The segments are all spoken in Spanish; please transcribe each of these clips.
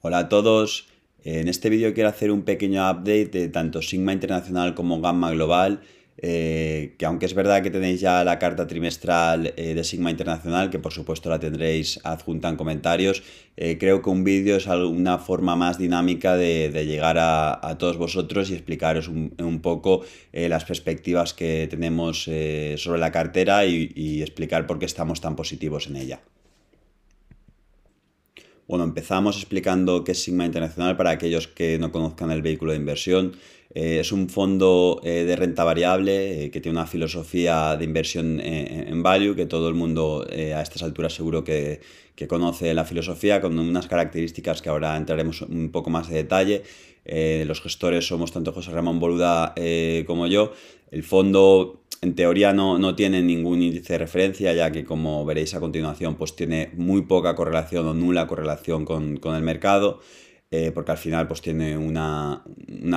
Hola a todos. En este vídeo quiero hacer un pequeño update de tanto Sigma Internacional como Gamma Global, eh, que aunque es verdad que tenéis ya la carta trimestral eh, de Sigma Internacional, que por supuesto la tendréis adjunta en comentarios, eh, creo que un vídeo es una forma más dinámica de, llegar a, todos vosotros y explicaros un, poco las perspectivas que tenemos sobre la cartera y explicar por qué estamos tan positivos en ella. Bueno, empezamos explicando qué es Sigma Internacional para aquellos que no conozcan el vehículo de inversión. Eh, es un fondo eh, de renta variable eh, que tiene una filosofía de inversión en value que todo el mundo a estas alturas seguro que, que, conoce la filosofía con unas características que ahora entraremos un poco más de detalle. los gestores somos tanto José Ramón Boluda como yo. El fondo en teoría no, no, tiene ningún índice de referencia, ya que como veréis a continuación, pues tiene muy poca correlación o nula correlación con, el mercado, eh, porque al final pues tiene una,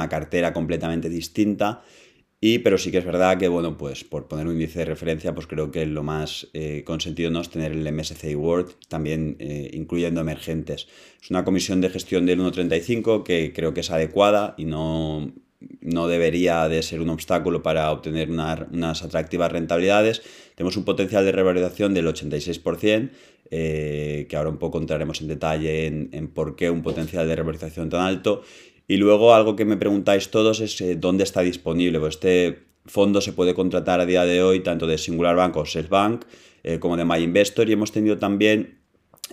cartera completamente distinta. Y, pero sí que es verdad que, bueno, pues por poner un índice de referencia, pues creo que lo más eh, consentido no es tener el MSCI World, también eh, incluyendo emergentes. Es una comisión de gestión del 1.35 que creo que es adecuada y no, no debería de ser un obstáculo para obtener unas atractivas rentabilidades. Tenemos un potencial de revalorización del 86%, eh, que ahora un poco entraremos en detalle en, por qué un potencial de revalorización tan alto. Y luego algo que me preguntáis todos es eh, dónde está disponible. Pues este fondo se puede contratar a día de hoy tanto de Singular Bank o Selfbank eh, como de MyInvestor y hemos tenido también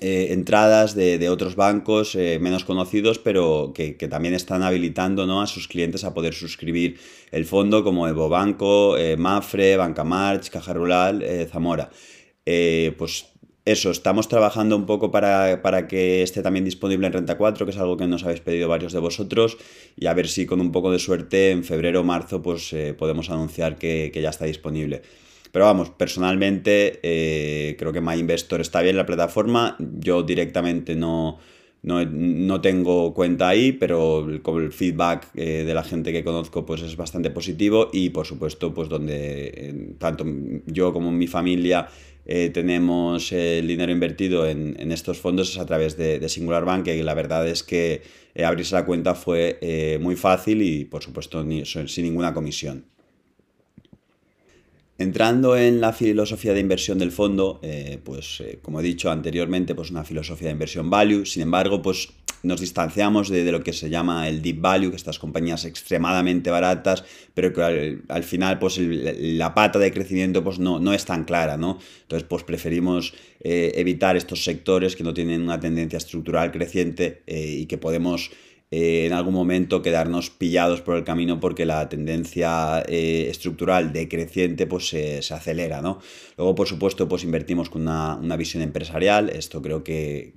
eh, entradas de, otros bancos eh, menos conocidos, pero que, también están habilitando ¿no? a sus clientes a poder suscribir el fondo, como Evo Banco, eh, Mafre, Banca March, Caja Rural, Zamora. pues eso, estamos trabajando un poco para, que esté también disponible en Renta 4, que es algo que nos habéis pedido varios de vosotros, y a ver si con un poco de suerte en febrero o marzo pues, podemos anunciar que ya está disponible. Pero vamos, personalmente eh, creo que MyInvestor está bien la plataforma. Yo directamente no, no, tengo cuenta ahí, pero el, el feedback eh, de la gente que conozco pues es bastante positivo y por supuesto pues donde tanto yo como mi familia eh, tenemos el dinero invertido en, estos fondos es a través de, Singular Bank y la verdad es que abrirse la cuenta fue muy fácil y por supuesto sin ninguna comisión. Entrando en la filosofía de inversión del fondo, eh, pues eh, como he dicho anteriormente, pues una filosofía de inversión value, sin embargo, pues nos distanciamos de, lo que se llama el deep value, que estas compañías extremadamente baratas, pero que al, final pues la pata de crecimiento pues no, no, es tan clara, ¿no? Entonces pues preferimos eh, evitar estos sectores que no tienen una tendencia estructural creciente y que podemos eh, en algún momento quedarnos pillados por el camino porque la tendencia eh, estructural decreciente pues se, acelera, ¿no? Luego, por supuesto, pues invertimos con una, visión empresarial, esto creo que,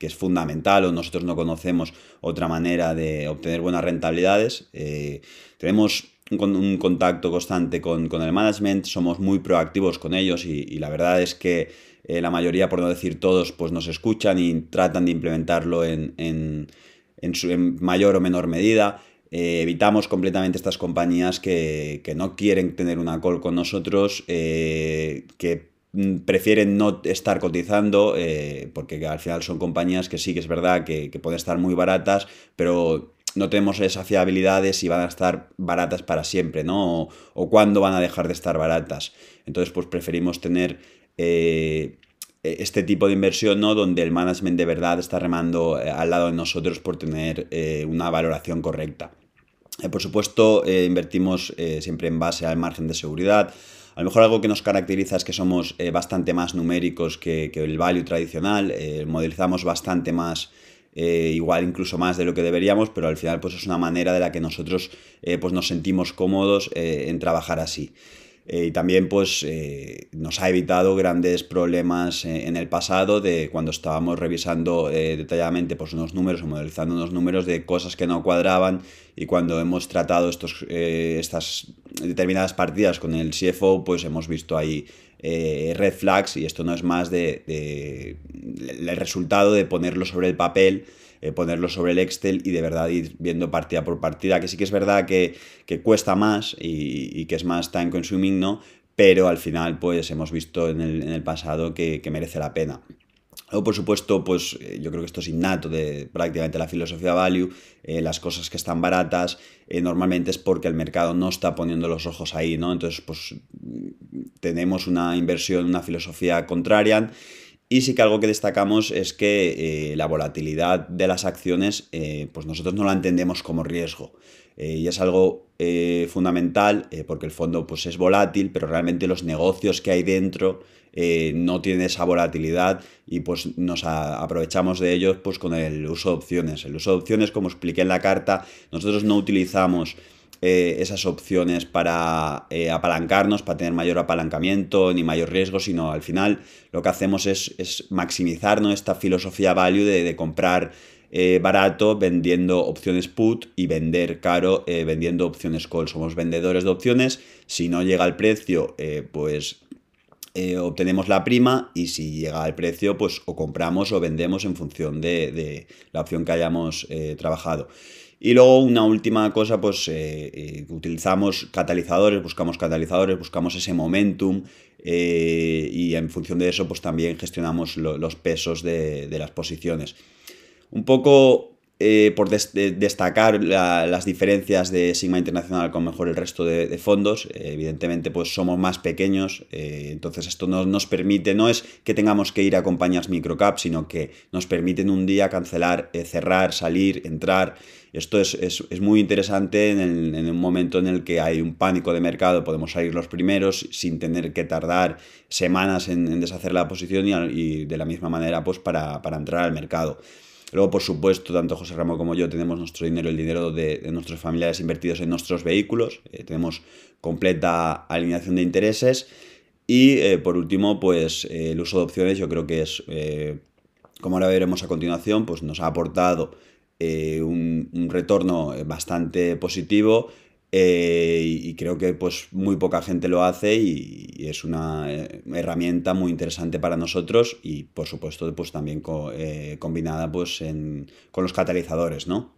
es fundamental o nosotros no conocemos otra manera de obtener buenas rentabilidades. Eh, tenemos un, contacto constante con, el management, somos muy proactivos con ellos y, la verdad es que la mayoría, por no decir todos, pues nos escuchan y tratan de implementarlo en en, su, mayor o menor medida. Eh, evitamos completamente estas compañías que, no quieren tener una call con nosotros, eh, que mm, prefieren no estar cotizando, eh, porque al final son compañías que sí que es verdad que, pueden estar muy baratas, pero no tenemos esa fiabilidad de si van a estar baratas para siempre, ¿no? O, cuándo van a dejar de estar baratas. Entonces, pues preferimos tener este tipo de inversión, ¿no? Donde el management de verdad está remando eh, al lado de nosotros por tener eh, una valoración correcta. por supuesto, invertimos siempre en base al margen de seguridad. A lo mejor algo que nos caracteriza es que somos bastante más numéricos que, el value tradicional, modelizamos bastante más, igual incluso más de lo que deberíamos, pero al final pues es una manera de la que nosotros pues nos sentimos cómodos en trabajar así. Eh, y también pues eh, nos ha evitado grandes problemas eh, en el pasado de cuando estábamos revisando detalladamente pues, unos números o modelizando unos números de cosas que no cuadraban y cuando hemos tratado estos, estas determinadas partidas con el CFO pues hemos visto ahí red flags y esto no es más de, de, el resultado de ponerlo sobre el papel eh, ponerlo sobre el Excel y de verdad ir viendo partida por partida, que sí que es verdad que, cuesta más y, que es más time consuming, ¿no? Pero al final, pues hemos visto en el, pasado que, merece la pena. Luego, por supuesto, pues eh, yo creo que esto es innato de prácticamente la filosofía value. Eh, las cosas que están baratas normalmente es porque el mercado no está poniendo los ojos ahí, ¿no? Entonces, pues tenemos una inversión, una filosofía contraria. Y sí que algo que destacamos es que la volatilidad de las acciones, pues nosotros no la entendemos como riesgo. y es algo fundamental porque el fondo pues, es volátil, pero realmente los negocios que hay dentro eh, no tiene esa volatilidad y pues nos aprovechamos de ellos pues con el uso de opciones. El uso de opciones, como expliqué en la carta, nosotros no utilizamos eh, esas opciones para eh, apalancarnos, para tener mayor apalancamiento ni mayor riesgo, sino al final lo que hacemos es, maximizar esta filosofía value de, comprar barato vendiendo opciones put y vender caro vendiendo opciones call. Somos vendedores de opciones. Si no llega el precio, pues eh, obtenemos la prima y si llega al precio, pues o compramos o vendemos en función de, la opción que hayamos eh, trabajado. Y luego una última cosa, pues eh, utilizamos catalizadores, buscamos catalizadores, buscamos ese momentum y en función de eso, pues también gestionamos los pesos de, las posiciones. Un poco eh, por destacar las diferencias de Sigma Internacional con mejor el resto de, fondos. Eh, evidentemente, pues somos más pequeños, eh, entonces esto no, nos permite, no es que tengamos que ir a compañías microcap, sino que nos permiten un día cancelar, cerrar, salir, entrar. Esto es, muy interesante en, un momento en el que hay un pánico de mercado, podemos salir los primeros sin tener que tardar semanas en, deshacer la posición y, de la misma manera pues para, para entrar al mercado. Luego, por supuesto, tanto José Ramón como yo tenemos nuestro dinero, el dinero de, nuestros familiares invertidos en nuestros vehículos. Eh, tenemos completa alineación de intereses. Y eh, por último, pues eh, el uso de opciones yo creo que es, como ahora veremos a continuación, pues nos ha aportado un, retorno bastante positivo eh, y creo que pues muy poca gente lo hace y, es una eh, herramienta muy interesante para nosotros y por supuesto pues también eh, combinada pues con los catalizadores, ¿no?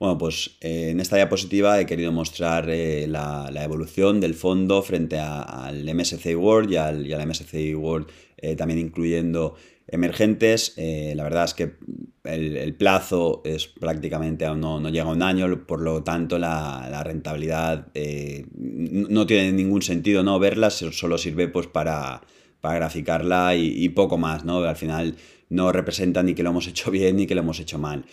Bueno, pues en esta diapositiva he querido mostrar la, evolución del fondo frente al MSCI World y al, y al MSCI World también incluyendo emergentes. la verdad es que el, plazo es prácticamente aún no, llega a un año, por lo tanto la, rentabilidad eh, no tiene ningún sentido no verla, solo sirve pues para, graficarla y, poco más, ¿no? Al final no representa ni que lo hemos hecho bien ni que lo hemos hecho mal.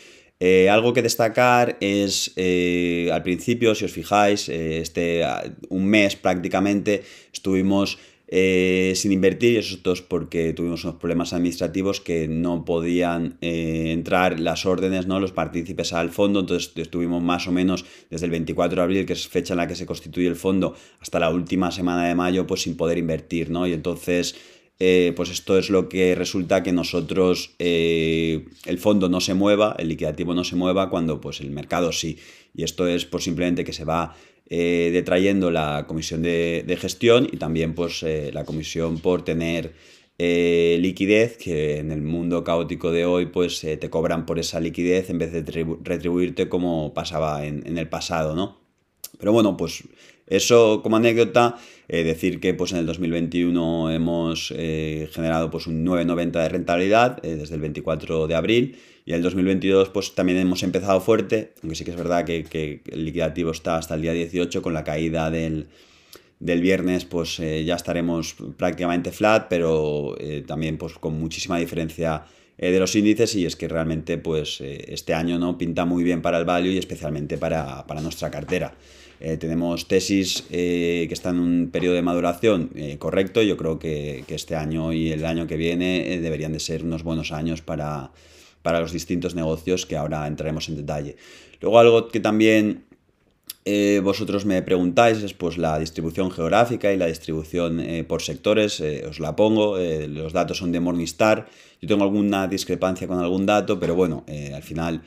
Eh, algo que destacar es, eh, al principio, si os fijáis, este, un mes prácticamente estuvimos eh, sin invertir, eso es porque tuvimos unos problemas administrativos que no podían eh, entrar las órdenes, ¿no? los partícipes al fondo, entonces estuvimos más o menos desde el 24 de abril, que es fecha en la que se constituye el fondo, hasta la última semana de mayo, pues sin poder invertir, ¿no? Y entonces... Eh, pues esto es lo que resulta que nosotros el fondo no se mueva, el liquidativo no se mueva cuando pues el mercado sí. Y esto es por simplemente que se va eh, detrayendo la comisión de, gestión y también pues, eh, la comisión por tener eh, liquidez, que en el mundo caótico de hoy pues te cobran por esa liquidez en vez de retribuirte como pasaba en, el pasado, ¿no? Pero bueno, pues eso como anécdota, decir que pues en el 2021 hemos generado pues un 9,90 de rentabilidad desde el 24 de abril y el 2022 pues también hemos empezado fuerte, aunque sí que es verdad que, el liquidativo está hasta el día 18 con la caída del, viernes pues eh, ya estaremos prácticamente flat, pero eh, también pues con muchísima diferencia eh, de los índices y es que realmente pues este año no pinta muy bien para el value y especialmente para, nuestra cartera. tenemos tesis que están en un periodo de maduración correcto. Yo creo que, que, este año y el año que viene deberían de ser unos buenos años para, para los distintos negocios que ahora entraremos en detalle. Luego algo que también eh, vosotros me preguntáis es pues la distribución geográfica y la distribución eh, por sectores, eh, os la pongo, los datos son de Morningstar, yo tengo alguna discrepancia con algún dato, pero bueno, al final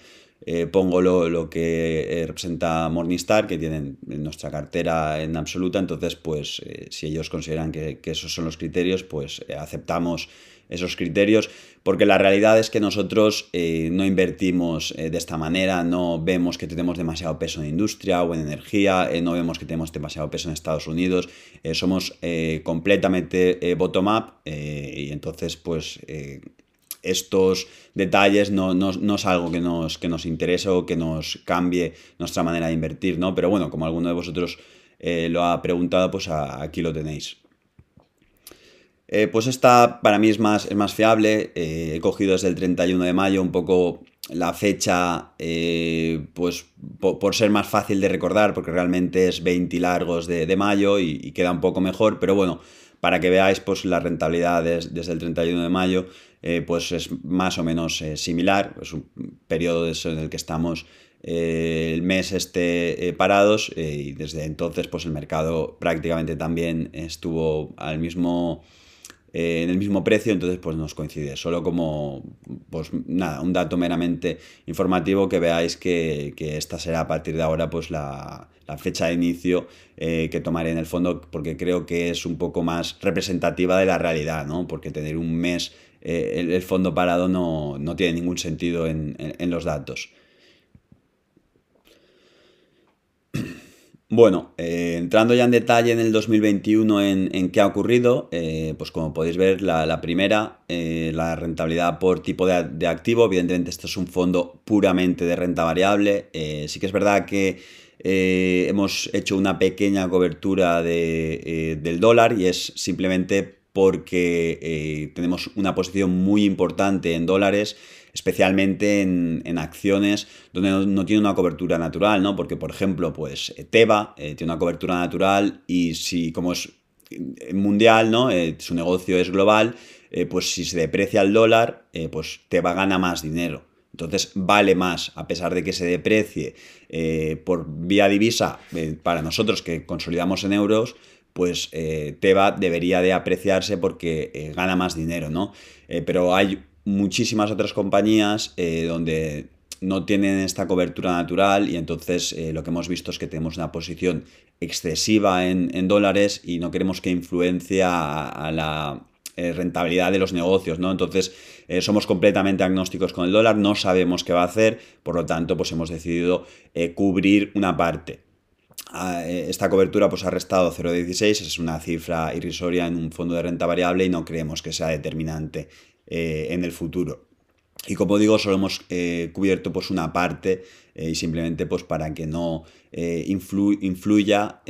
pongo lo, que representa Morningstar, que tienen en nuestra cartera en absoluta, entonces pues si ellos consideran que, que, esos son los criterios, pues aceptamos esos criterios, porque la realidad es que nosotros eh, no invertimos de esta manera, no vemos que tenemos demasiado peso en industria o en energía, no vemos que tenemos demasiado peso en Estados Unidos, somos completamente bottom-up y entonces pues estos detalles no, no, es algo que nos, que nos interese o que nos cambie nuestra manera de invertir, ¿no? Pero bueno, como alguno de vosotros eh, lo ha preguntado, pues aquí lo tenéis. Eh, pues esta para mí es más, es más fiable. Eh, he cogido desde el 31 de mayo un poco la fecha, pues por, ser más fácil de recordar, porque realmente es 20 largos de, mayo y, queda un poco mejor, pero bueno, para que veáis pues las rentabilidades desde el 31 de mayo, pues es más o menos similar. Es un periodo en el que estamos el mes eh, parados eh, y desde entonces pues el mercado prácticamente también estuvo al mismo eh, en el mismo precio entonces pues nos coincide solo como pues nada un dato meramente informativo que veáis que, esta será a partir de ahora pues la, fecha de inicio que tomaré en el fondo porque creo que es un poco más representativa de la realidad ¿no? porque tener un mes el, fondo parado no, tiene ningún sentido en los datos Bueno, eh, entrando ya en detalle en el 2021 en, qué ha ocurrido, eh, pues como podéis ver, la, primera, eh, la rentabilidad por tipo de, activo, evidentemente esto es un fondo puramente de renta variable, sí que es verdad que hemos hecho una pequeña cobertura del dólar y es simplemente porque tenemos una posición muy importante en dólares especialmente en, acciones donde no, tiene una cobertura natural, ¿no? Porque, por ejemplo, pues eh, Teva eh, tiene una cobertura natural y si, como es eh, mundial, ¿no? su negocio es global, pues si se deprecia el dólar, pues Teva gana más dinero. Entonces vale más, a pesar de que se deprecie por vía divisa para nosotros que consolidamos en euros, pues Teva debería de apreciarse porque gana más dinero, ¿no? pero hay muchísimas otras compañías eh, donde no tienen esta cobertura natural y entonces eh, lo que hemos visto es que tenemos una posición excesiva en, dólares y no queremos que influencie a, la eh, rentabilidad de los negocios, ¿no? Entonces somos completamente agnósticos con el dólar, no sabemos qué va a hacer, por lo tanto pues hemos decidido cubrir una parte. Ah, esta cobertura pues ha restado 0,16, es una cifra irrisoria en un fondo de renta variable y no creemos que sea determinante eh, en el futuro. Y como digo, solo hemos eh, cubierto pues, una parte eh, y simplemente pues, para que no influya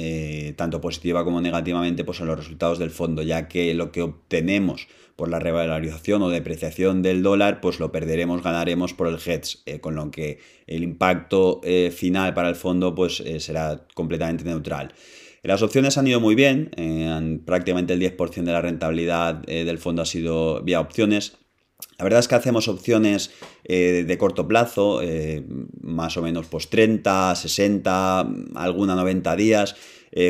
tanto positiva como negativamente pues, en los resultados del fondo, ya que lo que obtenemos por la revalorización o depreciación del dólar, pues lo perderemos, ganaremos por el hedge, con lo que el impacto final para el fondo pues, será completamente neutral. Las opciones han ido muy bien, eh, prácticamente el 10% de la rentabilidad eh, del fondo ha sido vía opciones. La verdad es que hacemos opciones eh, de corto plazo, más o menos pues 30, 60, alguna 90 días,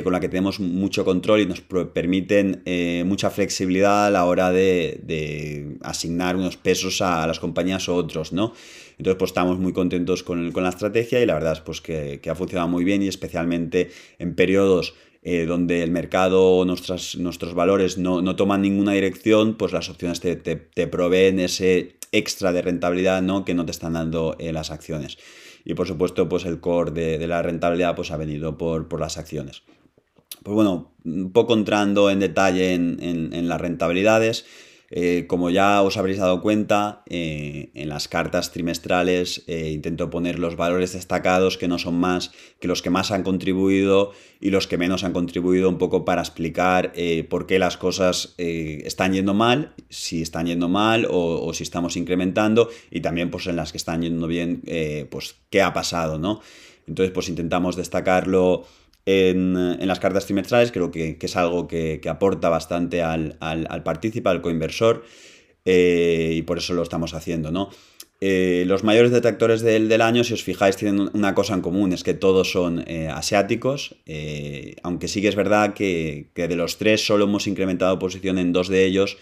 con la que tenemos mucho control y nos permiten mucha flexibilidad a la hora de, asignar unos pesos a, las compañías o otros, ¿no? Entonces, pues estamos muy contentos con, la estrategia y la verdad es pues, que, ha funcionado muy bien y especialmente en periodos eh, donde el mercado o nuestros valores no, toman ninguna dirección, pues las opciones te, proveen ese extra de rentabilidad ¿no? que no te están dando eh, las acciones. Y por supuesto, pues el core de, la rentabilidad pues, ha venido por, las acciones. Pues bueno, un poco entrando en detalle en las rentabilidades. Eh, como ya os habréis dado cuenta, eh, en las cartas trimestrales eh, intento poner los valores destacados que no son más que los que más han contribuido y los que menos han contribuido un poco para explicar por qué las cosas están yendo mal, si están yendo mal o, si estamos incrementando y también pues en las que están yendo bien, pues qué ha pasado, ¿no? Entonces pues intentamos destacarlo en, las cartas trimestrales, creo que, es algo que, aporta bastante al, al, al al coinversor, eh, y por eso lo estamos haciendo, ¿no? Eh, los mayores detectores del, año, si os fijáis, tienen una cosa en común, es que todos son eh, asiáticos, aunque sí que es verdad que, que, de los tres solo hemos incrementado posición en dos de ellos,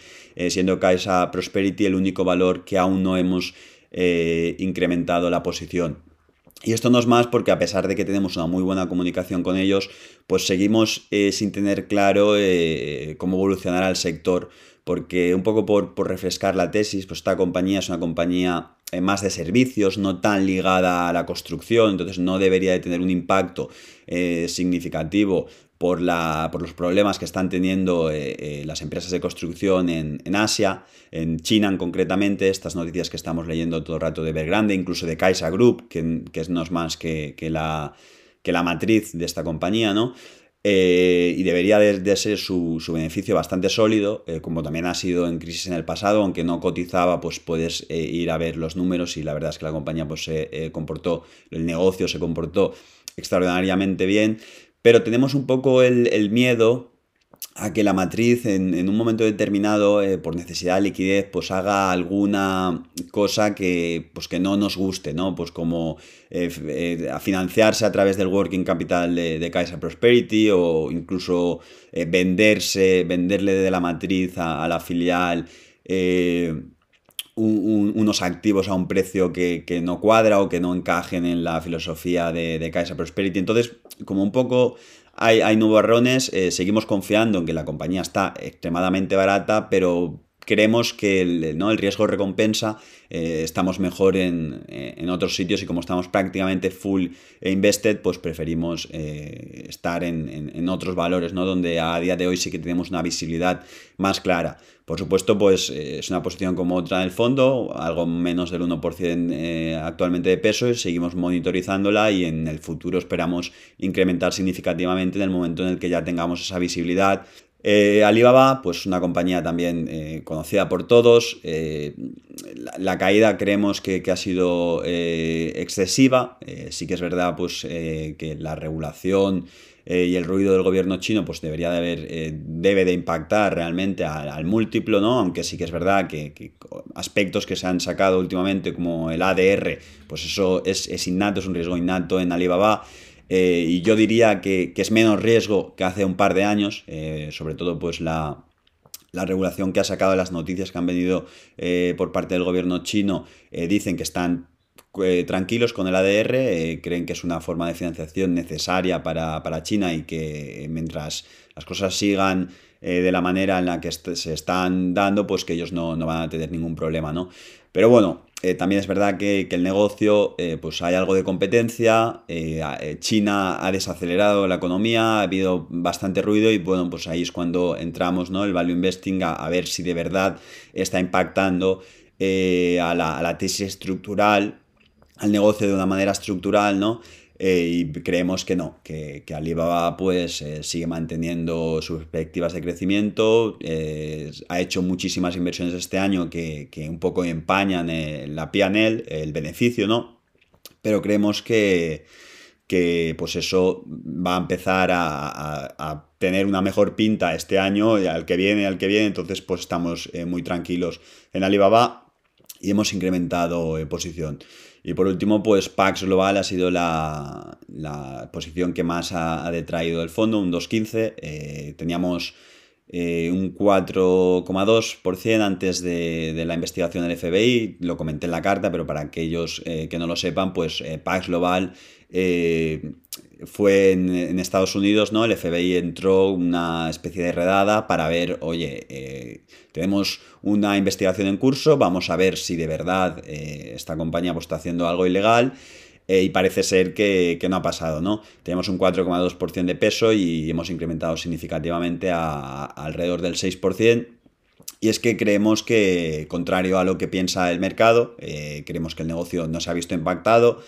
siendo Caixa Prosperity el único valor que aún no hemos incrementado la posición. Y esto no es más porque a pesar de que tenemos una muy buena comunicación con ellos, pues seguimos eh, sin tener claro eh, cómo evolucionará el sector, porque un poco por, refrescar la tesis, pues esta compañía es una compañía eh, más de servicios, no tan ligada a la construcción, entonces no debería de tener un impacto significativo por, la, por los problemas que están teniendo eh, eh, las empresas de construcción en, Asia, en China concretamente, estas noticias que estamos leyendo todo el rato de Evergrande, incluso de Kaisa Group, que, que no es más que, la, que la matriz de esta compañía, ¿no? Eh, y debería de, ser su, beneficio bastante sólido, como también ha sido en crisis en el pasado, aunque no cotizaba, pues puedes ir a ver los números y la verdad es que la compañía pues, se comportó, el negocio se comportó extraordinariamente bien, pero tenemos un poco el, miedo a que la matriz en, un momento determinado, eh, por necesidad de liquidez, pues haga alguna cosa que, pues que no nos guste, ¿no? Pues como eh, eh, financiarse a través del working capital de, de Kaiser Prosperity o incluso venderse, venderle de la matriz a, la filial unos activos a un precio que, no cuadra o que no encajen en la filosofía de, de Kaiser Prosperity. Entonces, como un poco hay, hay nubarrones, eh, seguimos confiando en que la compañía está extremadamente barata, pero creemos que el, ¿no? el riesgo recompensa eh, estamos mejor en, otros sitios y como estamos prácticamente full invested, pues preferimos eh, estar en, otros valores, ¿no? donde a día de hoy sí que tenemos una visibilidad más clara. Por supuesto, pues eh, es una posición como otra del fondo, algo menos del 1% actualmente de peso, y seguimos monitorizándola y en el futuro esperamos incrementar significativamente en el momento en el que ya tengamos esa visibilidad eh, Alibaba, pues una compañía también eh, conocida por todos. Eh, la, caída creemos que, ha sido excesiva. sí que es verdad pues, que la regulación y el ruido del gobierno chino pues, debería de haber, debe de impactar realmente al, múltiplo, ¿no? Aunque sí que es verdad que, aspectos que se han sacado últimamente como el ADR, pues eso es, es innato, es un riesgo innato en Alibaba. Eh, y yo diría que, es menos riesgo que hace un par de años, eh, sobre todo pues la, regulación que ha sacado las noticias que han venido eh, por parte del gobierno chino dicen que están tranquilos con el ADR, creen que es una forma de financiación necesaria para, China y que mientras las cosas sigan de la manera en la que se están dando, pues que ellos no, no van a tener ningún problema, ¿no? Pero bueno, eh, también es verdad que, el negocio, eh, pues hay algo de competencia, eh, China ha desacelerado la economía, ha habido bastante ruido y bueno, pues ahí es cuando entramos, ¿no? El value investing a, ver si de verdad está impactando a la, a, la, tesis estructural, al negocio de una manera estructural, ¿no? Eh, y creemos que no, que, Alibaba pues eh, sigue manteniendo sus perspectivas de crecimiento, eh, ha hecho muchísimas inversiones este año que, un poco empañan la PNL, el beneficio, ¿no? Pero creemos que, que pues eso va a empezar a, tener una mejor pinta este año y al que viene, al que viene, entonces pues estamos muy tranquilos en Alibaba y hemos incrementado posición. Y por último, pues Pax Global ha sido la, posición que más ha, detraído del fondo, un 2,15. Eh, teníamos eh, un 4,2% antes de, la investigación del FBI, lo comenté en la carta, pero para aquellos eh, que no lo sepan, pues Pax Global fue en, Estados Unidos, ¿no? El FBI entró una especie de redada para ver, oye, eh, tenemos una investigación en curso, vamos a ver si de verdad eh, esta compañía pues, está haciendo algo ilegal. Eh, y parece ser que, no ha pasado, ¿no? Tenemos un 4,2% de peso y hemos incrementado significativamente a, alrededor del 6%. Y es que creemos que, contrario a lo que piensa el mercado, creemos que el negocio no se ha visto impactado.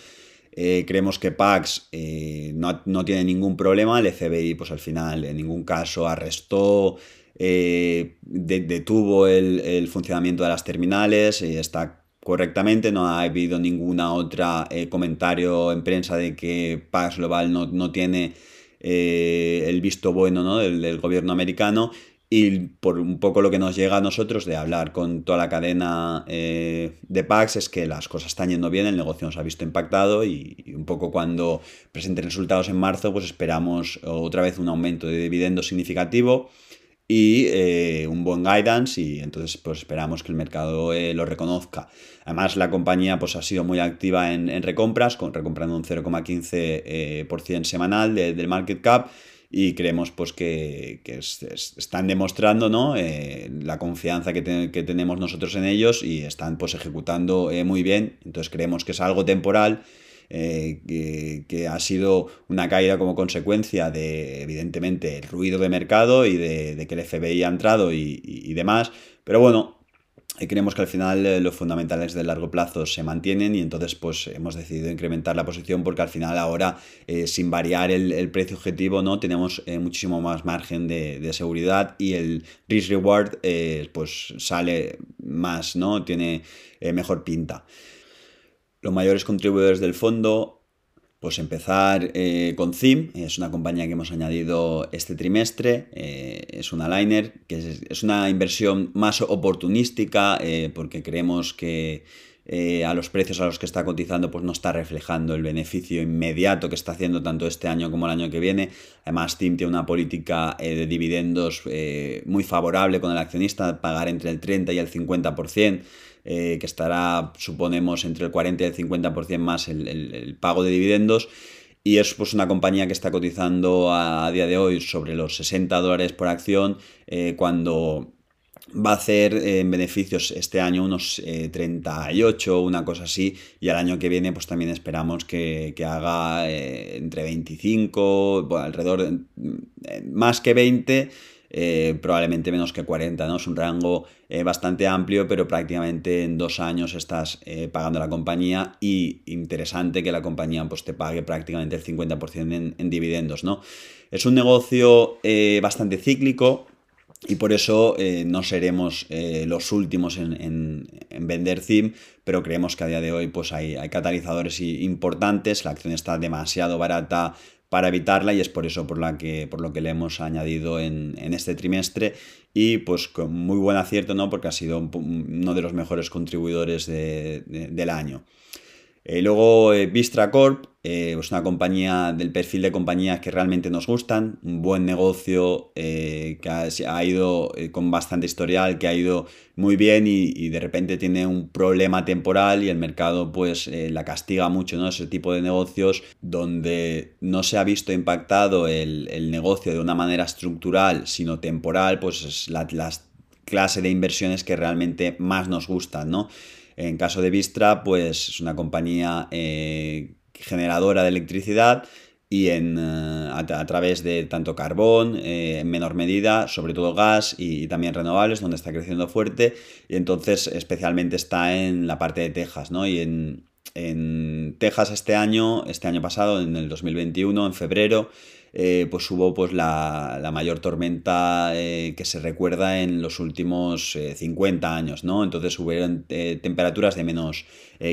Eh, creemos que Pax eh, no, tiene ningún problema. El FBI, pues al final, en ningún caso arrestó, eh, detuvo el, funcionamiento de las terminales, está correctamente. No ha habido ninguna otra comentario en prensa de que Pax Global no, tiene el visto bueno del gobierno americano y por un poco lo que nos llega a nosotros de hablar con toda la cadena eh, de packs es que las cosas están yendo bien, el negocio nos ha visto impactado y, un poco cuando presenten resultados en marzo pues esperamos otra vez un aumento de dividendo significativo y eh, un buen guidance y entonces pues esperamos que el mercado eh, lo reconozca. Además la compañía pues ha sido muy activa en, recompras, con, recomprando un 0,15% semanal del market cap y creemos pues que, están demostrando ¿no? la confianza que, que, tenemos nosotros en ellos y están pues ejecutando muy bien, entonces creemos que es algo temporal eh, que, ha sido una caída como consecuencia de, evidentemente, el ruido de mercado y de, que el FBI ha entrado y, demás. Pero bueno, eh, creemos que al final eh, los fundamentales del largo plazo se mantienen y entonces pues hemos decidido incrementar la posición porque al final ahora sin variar el, precio objetivo no tenemos muchísimo más margen de, seguridad y el risk reward pues sale más no tiene mejor pinta los mayores contribuidores del fondo, pues empezar eh, con ZIM, es una compañía que hemos añadido este trimestre, eh, es una liner, que es, una inversión más oportunística eh, porque creemos que a los precios a los que está cotizando pues no está reflejando el beneficio inmediato que está haciendo tanto este año como el año que viene. Además, TIM tiene una política de dividendos muy favorable con el accionista, pagar entre el 30 y el 50%. Eh, que estará, suponemos, entre el 40 y el 50% más el, pago de dividendos. Y es pues, una compañía que está cotizando a, día de hoy sobre los 60 dólares por acción, eh, cuando va a hacer eh, en beneficios este año unos 38, una cosa así, y al año que viene pues también esperamos que, haga entre 25, alrededor, más que 20, eh, probablemente menos que 40, ¿no? Es un rango eh, bastante amplio, pero prácticamente en dos años estás eh, pagando la compañía y interesante que la compañía pues, te pague prácticamente el 50% en, dividendos, ¿no? Es un negocio bastante cíclico, y por eso no seremos los últimos en, vender CIM, pero creemos que a día de hoy pues hay, hay catalizadores importantes, la acción está demasiado barata para evitarla y es por eso por, la que, por lo que le hemos añadido en, este trimestre y pues con muy buen acierto, ¿no? Porque ha sido uno de los mejores contribuidores del año. Eh, luego eh, Vistra Corp eh, es una compañía del perfil de compañías que realmente nos gustan, un buen negocio que ha, ido con bastante historial, que ha ido muy bien y, de repente tiene un problema temporal y el mercado pues la castiga mucho, ¿no? Ese tipo de negocios donde no se ha visto impactado el, negocio de una manera estructural, sino temporal, pues es la, la clase de inversiones que realmente más nos gustan, ¿no? En caso de Vistra, pues es una compañía eh, generadora de electricidad y en, eh, a, través de tanto carbón, eh, en menor medida, sobre todo gas y, también renovables, donde está creciendo fuerte, y entonces especialmente está en la parte de Texas, ¿no? Y en, en Texas este año, este año pasado, en el 2021, en febrero, eh, pues hubo pues la, mayor tormenta eh, que se recuerda en los últimos 50 eh, años, ¿no? Entonces hubo temperaturas de menos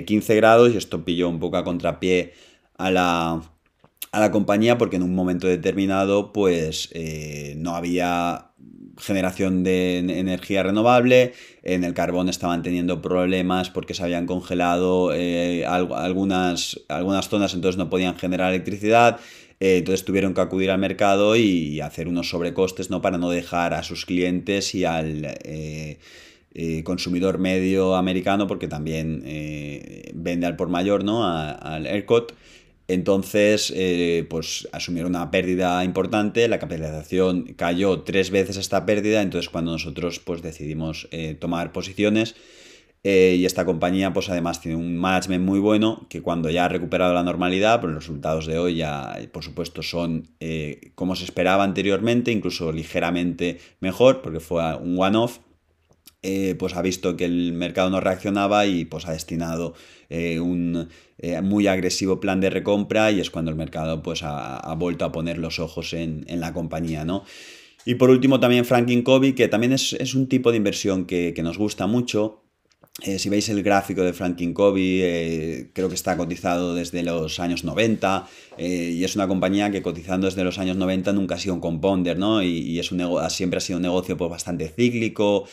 15 grados y esto pilló un poco a contrapié a la, a la compañía porque en un momento determinado pues no había generación de energía renovable, en el carbón estaban teniendo problemas porque se habían congelado algunas, algunas zonas, entonces no podían generar electricidad eh, entonces tuvieron que acudir al mercado y hacer unos sobrecostes ¿no? para no dejar a sus clientes y al eh, eh, consumidor medio americano, porque también vende al por mayor, ¿no? al ERCOT. Entonces, pues asumieron una pérdida importante, la capitalización cayó tres veces esta pérdida, entonces cuando nosotros pues decidimos tomar posiciones, eh, y esta compañía, pues además tiene un management muy bueno que cuando ya ha recuperado la normalidad, pues los resultados de hoy ya, por supuesto, son eh, como se esperaba anteriormente, incluso ligeramente mejor, porque fue un one-off. Eh, pues ha visto que el mercado no reaccionaba y pues ha destinado un muy agresivo plan de recompra y es cuando el mercado pues ha, vuelto a poner los ojos en, la compañía, ¿no? Y por último también Franklin Covey, que también es, un tipo de inversión que, que nos gusta mucho, eh, si veis el gráfico de Franklin Covey, eh, creo que está cotizado desde los años 90 eh, y es una compañía que cotizando desde los años 90 nunca ha sido un compounder, ¿no? Y, es un siempre ha sido un negocio pues, bastante cíclico,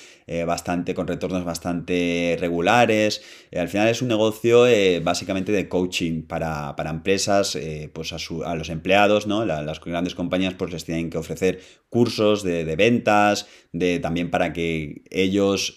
bastante, con retornos bastante regulares. al final es un negocio básicamente de coaching para, empresas, pues a, los empleados, ¿no? las grandes compañías pues les tienen que ofrecer cursos de, de ventas, de, también para que ellos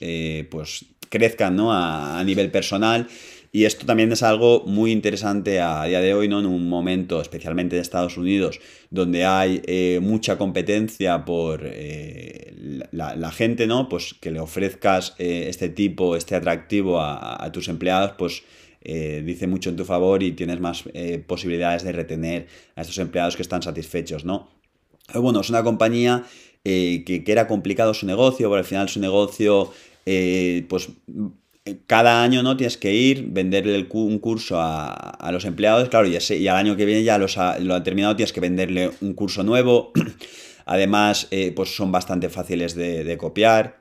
pues crezcan ¿no? a, nivel personal. Y esto también es algo muy interesante a día de hoy, ¿no? En un momento, especialmente en Estados Unidos, donde hay eh, mucha competencia por eh, la, gente, ¿no? Pues que le ofrezcas eh, este tipo, este atractivo a, tus empleados, pues dice mucho en tu favor y tienes más posibilidades de retener a estos empleados que están satisfechos, ¿no? Bueno, es una compañía que, que, era complicado su negocio, pero al final su negocio eh, pues cada año no tienes que ir, venderle un curso a, los empleados, claro, y, al año que viene ya los lo ha terminado, tienes que venderle un curso nuevo. Además, eh, pues son bastante fáciles de, copiar.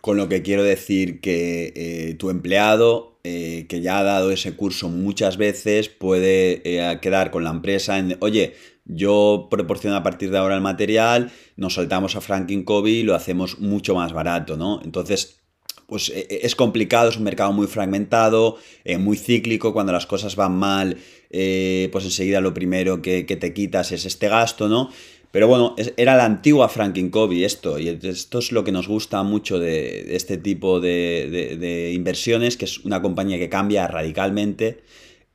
Con lo que quiero decir que eh, tu empleado, que ya ha dado ese curso muchas veces, puede quedar con la empresa en, oye, yo proporciono a partir de ahora el material, nos soltamos a Franklin Covey y lo hacemos mucho más barato, ¿no? Entonces, pues e, e, es complicado, es un mercado muy fragmentado, eh, muy cíclico, cuando las cosas van mal, eh, pues enseguida lo primero que, te quitas es este gasto, ¿no? Pero bueno, era la antigua Franklin Covey esto, y esto es lo que nos gusta mucho de, este tipo de, inversiones, que es una compañía que cambia radicalmente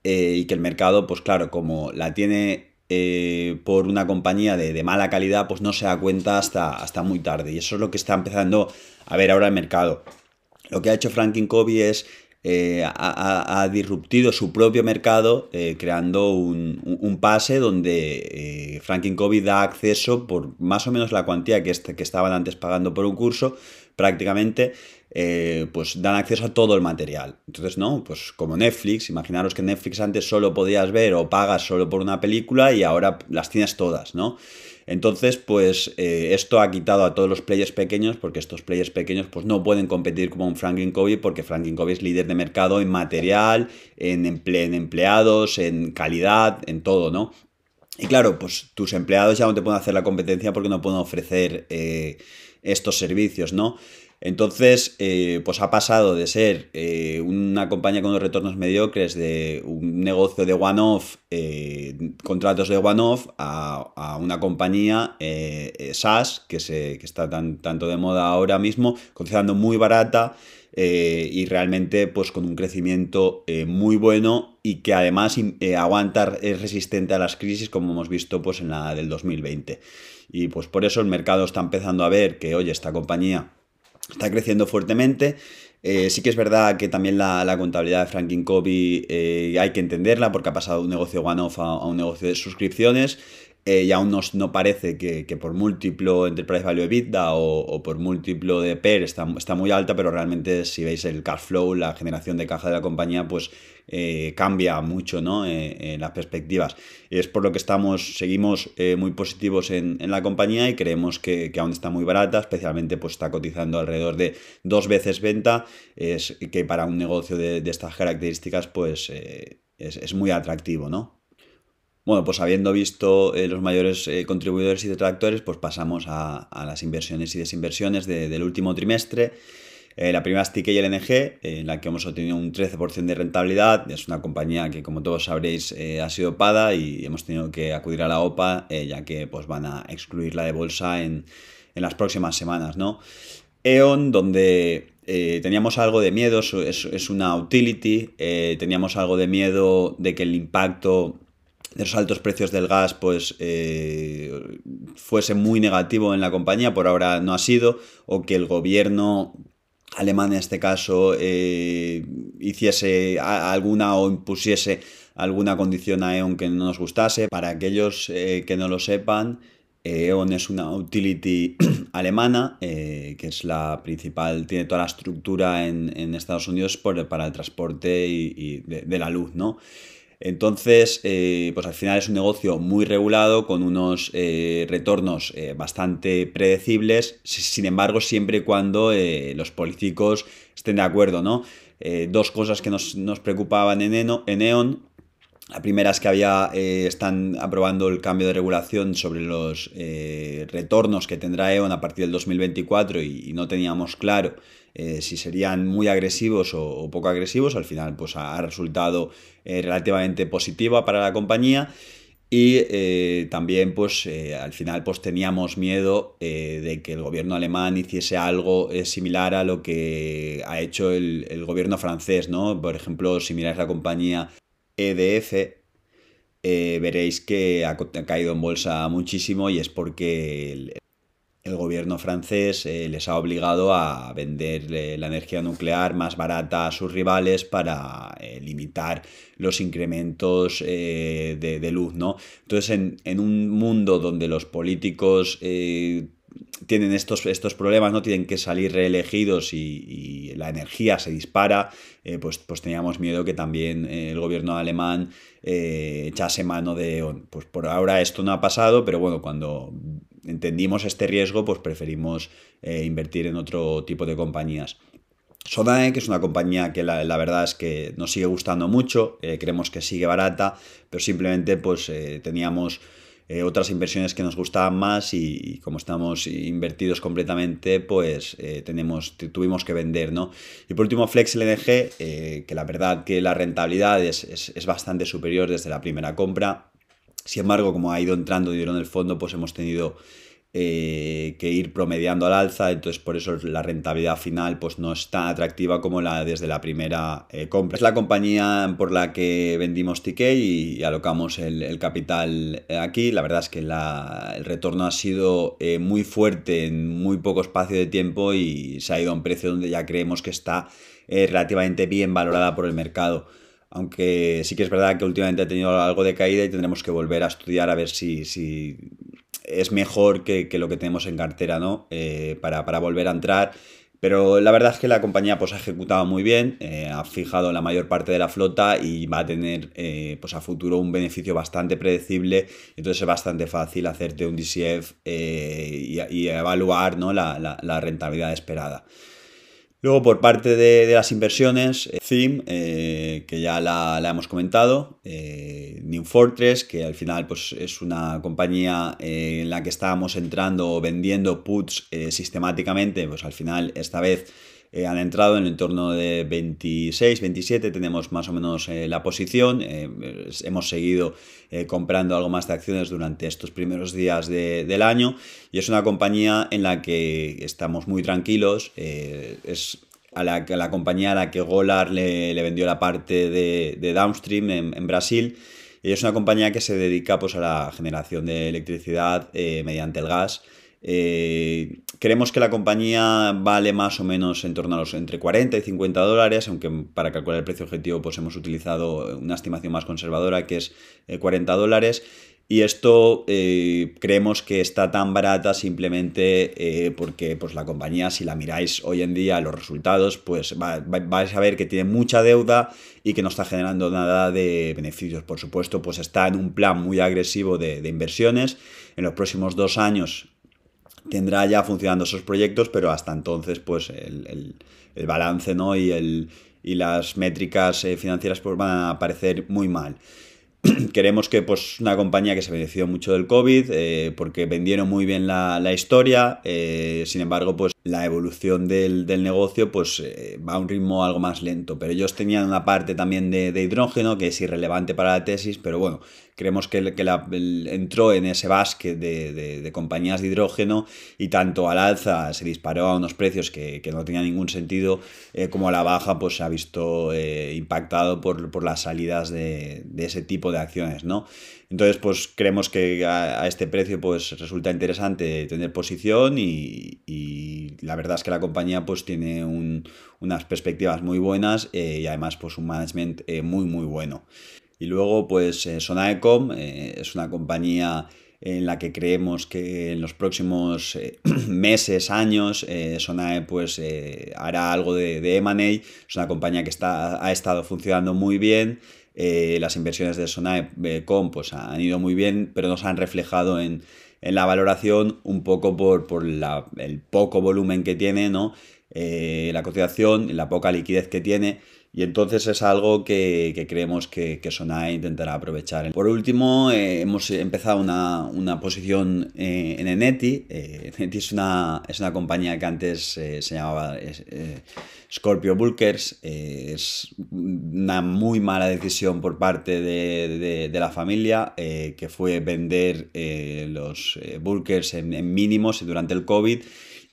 eh, y que el mercado, pues claro, como la tiene eh, por una compañía de, mala calidad, pues no se da cuenta hasta, muy tarde. Y eso es lo que está empezando a ver ahora el mercado. Lo que ha hecho Franklin Covey es eh, ha, disruptido su propio mercado eh, creando un, pase donde Franklin Covey da acceso por más o menos la cuantía que, que estaban antes pagando por un curso, prácticamente eh, pues dan acceso a todo el material. Entonces, ¿no? Pues como Netflix, imaginaros que Netflix antes solo podías ver o pagas solo por una película y ahora las tienes todas, ¿no? Entonces, pues eh, esto ha quitado a todos los players pequeños, porque estos players pequeños pues no pueden competir como un Franklin Covey, porque Franklin Covey es líder de mercado en material, en, en empleados, en calidad, en todo, ¿no? Y claro, pues tus empleados ya no te pueden hacer la competencia porque no pueden ofrecer eh, estos servicios, ¿no? Entonces, eh, pues ha pasado de ser eh, una compañía con unos retornos mediocres, de un negocio de one-off, eh, contratos de one-off, a, una compañía SaaS, que, se, que está tan, tanto de moda ahora mismo, cotizando muy barata y realmente pues con un crecimiento muy bueno y que además aguanta, es resistente a las crisis como hemos visto pues en la del 2020. Y pues por eso el mercado está empezando a ver que, oye, esta compañía está creciendo fuertemente. Eh, sí que es verdad que también la, contabilidad de Franklin Covey eh, hay que entenderla porque ha pasado de un negocio one-off a, un negocio de suscripciones. Eh, y aún no parece que, por múltiplo Enterprise Value EBITDA o, o por múltiplo de PER está, está, muy alta, pero realmente si veis el cash flow, la generación de caja de la compañía, pues eh, cambia mucho ¿no? Eh, las perspectivas. Es por lo que estamos, seguimos muy positivos en, la compañía y creemos que, aún está muy barata, especialmente pues está cotizando alrededor de dos veces venta, es que para un negocio de, estas características pues es, muy atractivo, ¿no? Bueno, pues habiendo visto eh, los mayores eh, contribuidores y detractores, pues pasamos a, las inversiones y desinversiones del último trimestre. Eh, la primera es TK LNG, en la que hemos obtenido un 13% de rentabilidad. Es una compañía que, como todos sabréis, ha sido PADA y hemos tenido que acudir a la OPA, ya que pues, van a excluirla de bolsa en, las próximas semanas. ¿no? E.ON, donde teníamos algo de miedo, es, es una utility, teníamos algo de miedo de que el impacto de los altos precios del gas pues eh, fuese muy negativo en la compañía, por ahora no ha sido, o que el gobierno alemán en este caso eh, hiciese alguna o impusiese alguna condición a E.ON que no nos gustase. Para aquellos eh, que no lo sepan, E.ON es una utility alemana, que es la principal, tiene toda la estructura en, Estados Unidos para el transporte y, de, de, la luz, ¿no? Entonces, eh, pues al final es un negocio muy regulado, con unos eh, retornos eh, bastante predecibles, sin embargo, siempre y cuando los políticos estén de acuerdo, ¿no? dos cosas que nos, preocupaban en, E.ON. La primera es que había, están aprobando el cambio de regulación sobre los retornos que tendrá E.ON a partir del 2024 y no teníamos claro eh, si serían muy agresivos o, poco agresivos. Al final, pues ha resultado eh, relativamente positiva para la compañía. Y eh, también, pues, al final, pues teníamos miedo de que el gobierno alemán hiciese algo similar a lo que ha hecho el, gobierno francés, ¿no? Por ejemplo, si miráis la compañía EDF, veréis que ha, caído en bolsa muchísimo y es porque el gobierno francés eh, les ha obligado a vender la energía nuclear más barata a sus rivales para eh, limitar los incrementos eh, de, luz, ¿no? Entonces, en, un mundo donde los políticos tienen estos, estos problemas, no tienen que salir reelegidos y, la energía se dispara, pues, pues teníamos miedo que también el gobierno alemán echase mano de... Pues por ahora esto no ha pasado, pero bueno, cuando entendimos este riesgo, pues preferimos eh, invertir en otro tipo de compañías. Sodae, que es una compañía que la, verdad es que nos sigue gustando mucho, eh, creemos que sigue barata, pero simplemente pues eh, teníamos otras inversiones que nos gustaban más y, como estamos invertidos completamente, pues tenemos, tuvimos que vender, ¿no? Y por último, Flex LNG, que la verdad que la rentabilidad es, es, bastante superior desde la primera compra, sin embargo, como ha ido entrando dinero en el fondo, pues hemos tenido eh, que ir promediando al alza, entonces por eso la rentabilidad final pues no es tan atractiva como la desde la primera eh, compra. Es la compañía por la que vendimos TK y alocamos el, capital aquí. La verdad es que el retorno ha sido eh, muy fuerte en muy poco espacio de tiempo y se ha ido a un precio donde ya creemos que está relativamente bien valorada por el mercado aunque sí que es verdad que últimamente ha tenido algo de caída y tendremos que volver a estudiar a ver si, si es mejor que, lo que tenemos en cartera, ¿no? Eh, para, volver a entrar. Pero la verdad es que la compañía pues, ha ejecutado muy bien, eh, ha fijado la mayor parte de la flota y va a tener eh, pues, a futuro un beneficio bastante predecible. Entonces es bastante fácil hacerte un DCF y, evaluar ¿no? la rentabilidad esperada. Luego, por parte de, las inversiones, Theme, eh, que ya la, hemos comentado, eh, New Fortress, que al final pues, es una compañía eh, en la que estábamos entrando o vendiendo puts sistemáticamente, pues al final esta vez eh, han entrado en el entorno de 26, 27, tenemos más o menos eh, la posición. Eh, hemos seguido comprando algo más de acciones durante estos primeros días del año y es una compañía en la que estamos muy tranquilos. es a la, la, compañía a la que Golar le, vendió la parte de, downstream en, Brasil. Y es una compañía que se dedica pues, a la generación de electricidad mediante el gas. Eh, creemos que la compañía vale más o menos en torno a los entre 40 y 50 dólares, aunque para calcular el precio objetivo pues hemos utilizado una estimación más conservadora que es 40 eh, dólares. Y esto eh, creemos que está tan barata simplemente porque pues, la compañía, si la miráis hoy en día, los resultados, pues vais a ver que tiene mucha deuda y que no está generando nada de beneficios. Por supuesto, pues está en un plan muy agresivo de inversiones. En los próximos dos años tendrá ya funcionando esos proyectos, pero hasta entonces, pues el, balance ¿no? y, el, y las métricas eh, financieras pues, van a parecer muy mal. Queremos que pues, una compañía que se benefició mucho del COVID, eh, porque vendieron muy bien la, historia, eh, sin embargo, pues la evolución del, negocio pues, va a un ritmo algo más lento. Pero ellos tenían una parte también de, de hidrógeno que es irrelevante para la tesis, pero bueno, Creemos que, que la, entró en ese básquet de, compañías de hidrógeno y tanto al alza se disparó a unos precios que, no tenían ningún sentido, eh, como a la baja pues se ha visto eh, impactado por, las salidas de, ese tipo de acciones, ¿no? Entonces, pues creemos que a, este precio pues resulta interesante tener posición y, la verdad es que la compañía pues tiene unas perspectivas muy buenas eh, y además pues un management muy muy bueno. Y luego, pues eh, Sonaecom eh, es una compañía en la que creemos que en los próximos eh, meses, años, Sonae pues hará algo de, de. Es una compañía que está, ha estado funcionando muy bien, las inversiones de Sonai.com pues, han ido muy bien, pero no se han reflejado en, la valoración un poco por, el poco volumen que tiene, ¿no? la cotización, la poca liquidez que tiene y entonces es algo que, creemos que, que Sonai intentará aprovechar. Por último, eh, hemos empezado una, posición eh, en Eneti. Eh, Eneti es una, es una compañía que antes se llamaba Scorpio Bulkers. es una muy mala decisión por parte de, la familia, que fue vender los Bulkers en, en mínimos durante el COVID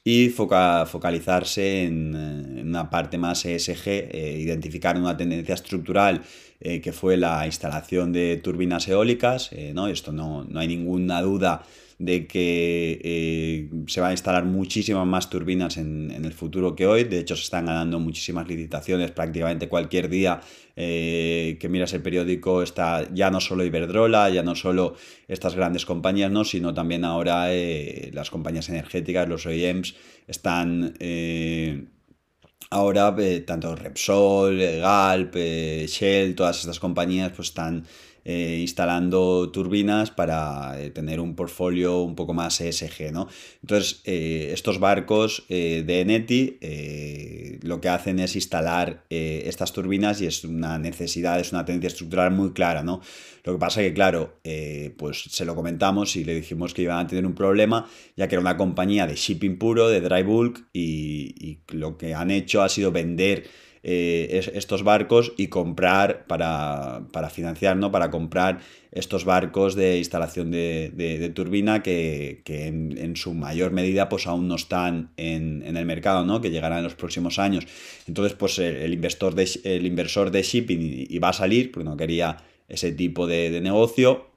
y focalizarse en, una parte más ESG, eh, identificar una tendencia estructural eh, que fue la instalación de turbinas eólicas. Eh, ¿no? Esto no, no, hay ninguna duda de que eh, se van a instalar muchísimas más turbinas en, el futuro que hoy. De hecho, se están ganando muchísimas licitaciones prácticamente cualquier día eh, que miras el periódico está ya no solo Iberdrola, ya no solo estas grandes compañías, ¿no? sino también ahora eh, las compañías energéticas, los OEMs, están... Ahora, tanto Repsol, Galp, Shell, todas estas compañías pues están eh, instalando turbinas para eh, tener un portfolio un poco más ESG, ¿no? Entonces, eh, estos barcos de Eneti lo que hacen es instalar estas turbinas y es una necesidad, es una tendencia estructural muy clara, ¿no? Lo que pasa es que, claro, pues se lo comentamos y le dijimos que iban a tener un problema, ya que era una compañía de shipping puro, de dry bulk, y lo que han hecho ha sido vender eh, estos barcos y comprar para, financiar, ¿no? Para comprar estos barcos de instalación de, turbina que, en, su mayor medida pues aún no están en, el mercado, ¿no? Que llegarán en los próximos años. Entonces, pues el, inversor, de, el inversor de shipping iba a salir, porque no quería ese tipo de negocio.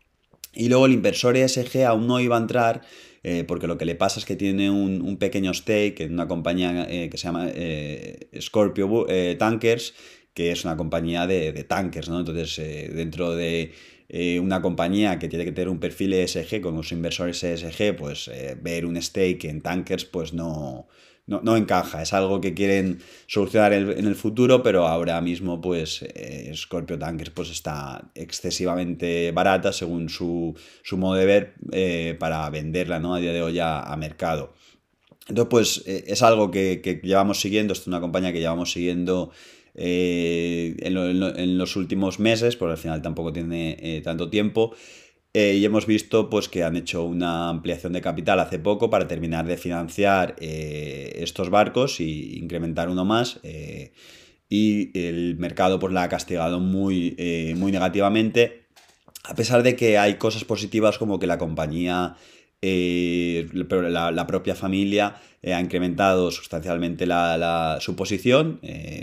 Y luego el inversor ESG aún no iba a entrar eh, porque lo que le pasa es que tiene un, pequeño stake en una compañía eh, que se llama eh, Scorpio Tankers, que es una compañía de, de tankers, ¿no? Entonces, dentro de una compañía que tiene que tener un perfil ESG con los inversores ESG, pues ver un stake en tankers, pues no, no, encaja. Es algo que quieren solucionar en el futuro, pero ahora mismo, pues, eh, Scorpio Tankers pues, está excesivamente barata según su, modo de ver eh, para venderla ¿no? a día de hoy a, mercado. Entonces, pues, eh, es algo que, llevamos siguiendo. es una compañía que llevamos siguiendo. en, los últimos meses, porque al final tampoco tiene tanto tiempo, eh, y hemos visto pues, que han hecho una ampliación de capital hace poco para terminar de financiar eh, estos barcos y incrementar uno más. Eh, y el mercado pues, la ha castigado muy, muy negativamente. A pesar de que hay cosas positivas como que la compañía, la, propia familia ha incrementado sustancialmente su posición,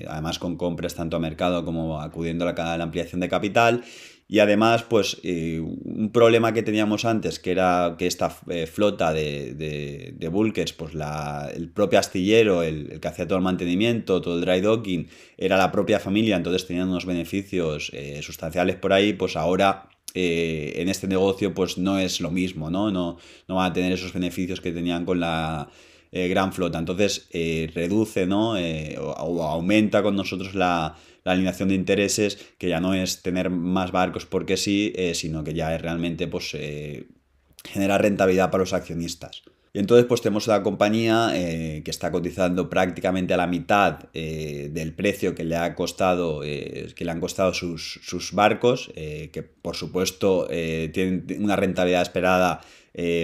además con compras tanto a mercado como acudiendo a la ampliación de capital y además, pues eh, un problema que teníamos antes, que era que esta eh, flota de, de, bulkers, pues la, el propio astillero, el, que hacía todo el mantenimiento, todo el dry docking, era la propia familia, entonces tenían unos beneficios eh, sustanciales por ahí, pues ahora en este negocio pues no es lo mismo, ¿no? No, no van a tener esos beneficios que tenían con la gran flota. Entonces reduce, ¿no? o aumenta con nosotros la la alineación de intereses, que ya no es tener más barcos porque sí, eh, sino que ya es realmente pues, eh, generar rentabilidad para los accionistas. Y entonces pues tenemos la compañía eh, que está cotizando prácticamente a la mitad del precio que le ha costado, que le han costado sus, sus barcos, que por supuesto tienen una rentabilidad esperada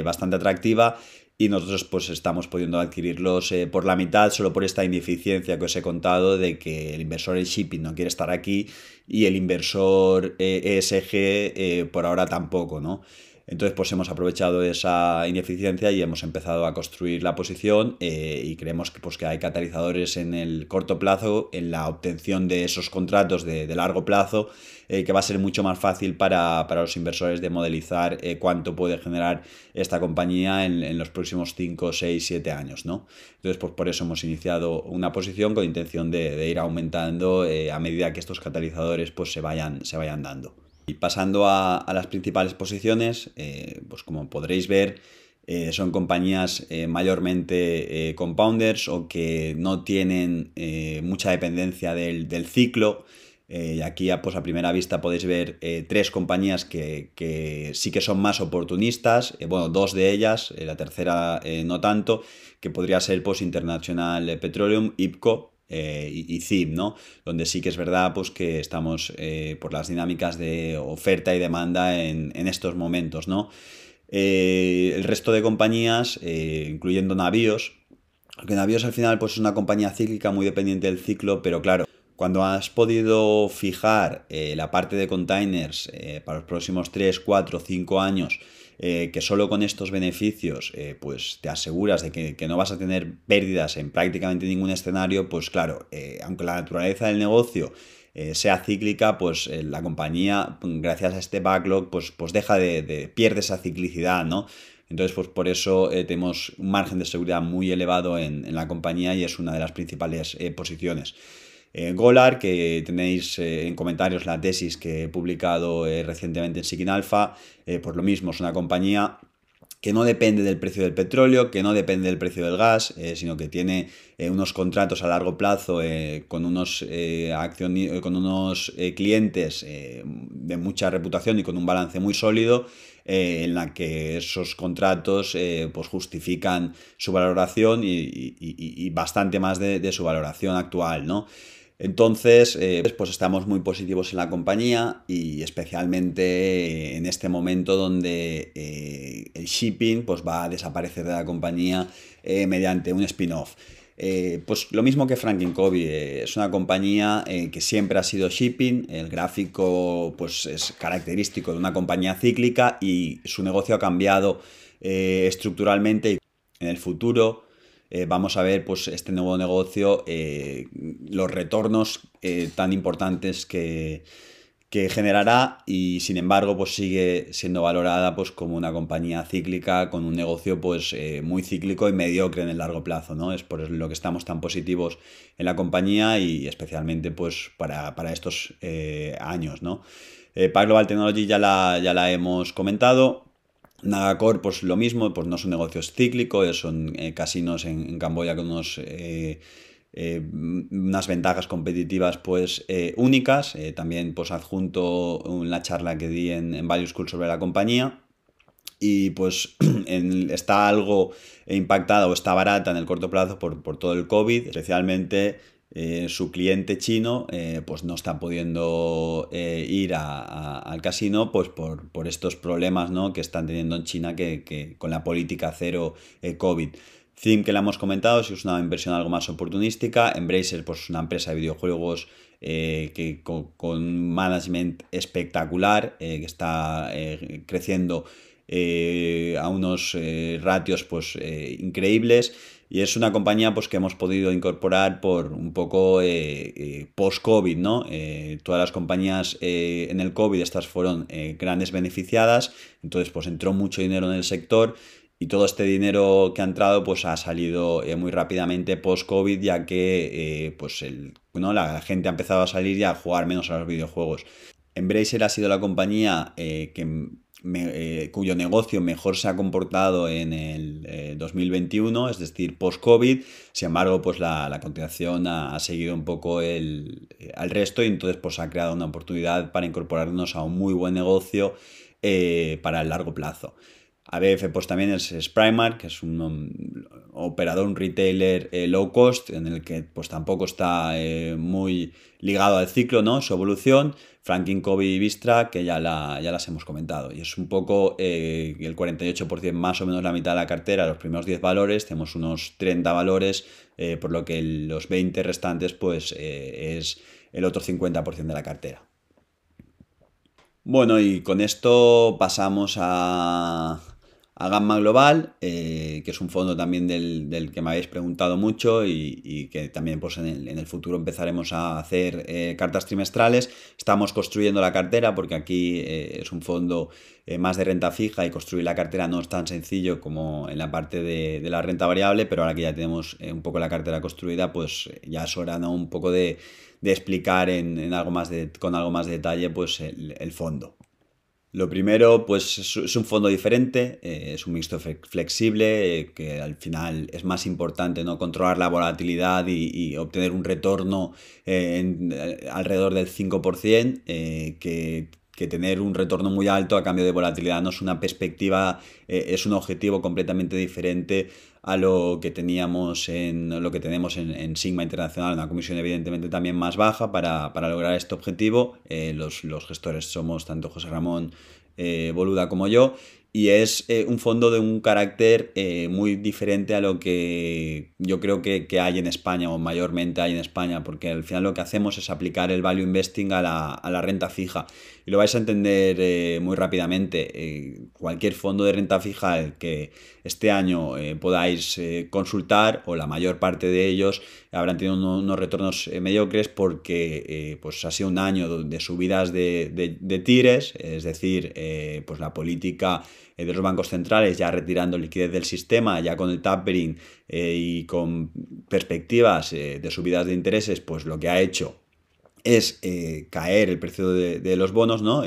bastante atractiva y nosotros pues estamos pudiendo adquirirlos eh, por la mitad solo por esta ineficiencia que os he contado de que el inversor en shipping no quiere estar aquí y el inversor ESG eh, e eh, por ahora tampoco, ¿no? Entonces, pues hemos aprovechado esa ineficiencia y hemos empezado a construir la posición y creemos que, pues, que hay catalizadores en el corto plazo, en la obtención de esos contratos de, largo plazo, eh, que va a ser mucho más fácil para, los inversores de modelizar eh, cuánto puede generar esta compañía en, los próximos 5, 6, 7 años. ¿no? Entonces, pues por eso hemos iniciado una posición con intención de, ir aumentando a medida que estos catalizadores pues, se, vayan, se vayan dando. Y pasando a, las principales posiciones, eh, pues como podréis ver, eh, son compañías eh, mayormente compounders o que no tienen mucha dependencia del, ciclo. Y aquí pues a primera vista podéis ver tres compañías que, sí que son más oportunistas, bueno, dos de ellas, la tercera no tanto, que podría ser pues International Petroleum, IPCO y, CIP, ¿no? Donde sí que es verdad pues que estamos por las dinámicas de oferta y demanda en, en estos momentos, ¿no? Eh, el resto de compañías, eh, incluyendo navíos, porque navíos al final pues, es una compañía cíclica muy dependiente del ciclo, pero claro, cuando has podido fijar eh, la parte de containers para los próximos 3, 4, 5 años, que solo con estos beneficios pues te aseguras de que, no vas a tener pérdidas en prácticamente ningún escenario, pues claro, aunque la naturaleza del negocio eh, sea cíclica, pues eh, la compañía, gracias a este backlog, pues, pues deja de, pierde esa ciclicidad, ¿no? Entonces, pues por eso eh, tenemos un margen de seguridad muy elevado en, la compañía y es una de las principales posiciones. Golar, que tenéis en comentarios la tesis que he publicado recientemente en Sikin Alpha, pues lo mismo, es una compañía que no depende del precio del petróleo, que no depende del precio del gas, eh, sino que tiene eh, unos contratos a largo plazo eh, con unos, con unos clientes de mucha reputación y con un balance muy sólido, en la que esos contratos pues justifican su valoración y, bastante más de, de, su valoración actual, ¿no? Entonces, eh, pues estamos muy positivos en la compañía y especialmente en este momento donde eh, el shipping pues, va a desaparecer de la compañía eh, mediante un spin-off. pues lo mismo que Franklin Covey, es una compañía que siempre ha sido shipping, el gráfico pues, es característico de una compañía cíclica y su negocio ha cambiado estructuralmente en el futuro eh, vamos a ver pues, este nuevo negocio, eh, los retornos eh, tan importantes que, generará y sin embargo pues, sigue siendo valorada pues, como una compañía cíclica con un negocio pues, muy cíclico y mediocre en el largo plazo. ¿no? Es por lo que estamos tan positivos en la compañía y especialmente pues, para, estos años. ¿no? Global Technology ya la, ya la hemos comentado. Nagacor, pues lo mismo, pues no son negocios cíclicos, son eh, casinos en, Camboya con eh, eh, unas ventajas competitivas pues únicas. también pues adjunto la charla que di en, en Value School sobre la compañía. Y pues está algo impactada o está barata en el corto plazo por, por todo el COVID, especialmente eh, su cliente chino eh, pues no está pudiendo eh, ir al casino pues por, estos problemas ¿no? que están teniendo en China que, con la política cero COVID. Theme que le hemos comentado, si es una inversión algo más oportunística. Embracer, pues una empresa de videojuegos que con, con, management espectacular, que está creciendo a unos ratios pues increíbles y es una compañía pues, que hemos podido incorporar por un poco eh, eh, post-COVID, ¿no? Eh, todas las compañías en el COVID, estas fueron grandes beneficiadas, entonces pues entró mucho dinero en el sector y todo este dinero que ha entrado pues ha salido muy rápidamente post-COVID ya que pues el, ¿no? la gente ha empezado a salir y a jugar menos a los videojuegos. Embracer ha sido la compañía que eh, cuyo negocio mejor se ha comportado en el 2021, eh, es decir, post-COVID. Sin embargo, pues la, continuación ha, seguido un poco el, eh, al resto y entonces pues ha creado una oportunidad para incorporarnos a un muy buen negocio para el largo plazo. ABF pues también es, Primark, que es un, operador, un retailer low cost, en el que pues tampoco está muy ligado al ciclo, ¿no? Su evolución, Franklin Covey y Vistra, que ya, la, ya las hemos comentado. Y es un poco eh, el 48%, más o menos la mitad de la cartera, los primeros 10 valores, tenemos unos 30 valores, eh, por lo que los 20 restantes pues eh, es el otro 50% de la cartera. Bueno, y con esto pasamos a, a Gamma Global, eh, que es un fondo también del, que me habéis preguntado mucho y, que también pues, en, el, futuro empezaremos a hacer eh, cartas trimestrales. Estamos construyendo la cartera porque aquí eh, es un fondo más de renta fija y construir la cartera no es tan sencillo como en la parte de, la renta variable, pero ahora que ya tenemos un poco la cartera construida, pues ya es hora ¿no? un poco de, explicar en, algo más de, con algo más de detalle pues, el fondo. Lo primero, pues es un fondo diferente, eh, es un mixto flexible, eh, que al final es más importante no controlar la volatilidad y, obtener un retorno eh, alrededor del 5%, que, que, tener un retorno muy alto a cambio de volatilidad no es una perspectiva, es un objetivo completamente diferente a lo que teníamos en lo que tenemos en, Sigma Internacional, una comisión evidentemente también más baja para, lograr este objetivo. Eh, los, gestores somos tanto José Ramón eh, Boluda como yo y es eh, un fondo de un carácter eh, muy diferente a lo que yo creo que, hay en España o mayormente hay en España, porque al final lo que hacemos es aplicar el value investing a la, renta fija. Y lo vais a entender eh, muy rápidamente. cualquier fondo de renta fija que este año podáis consultar, o la mayor parte de ellos, habrán tenido unos, retornos mediocres porque pues ha sido un año de subidas de, de, de tires, es decir, pues la política eh, de los bancos centrales ya retirando liquidez del sistema, ya con el tapering eh, y con perspectivas eh, de subidas de intereses, pues lo que ha hecho es caer el precio de, de los bonos, ¿no?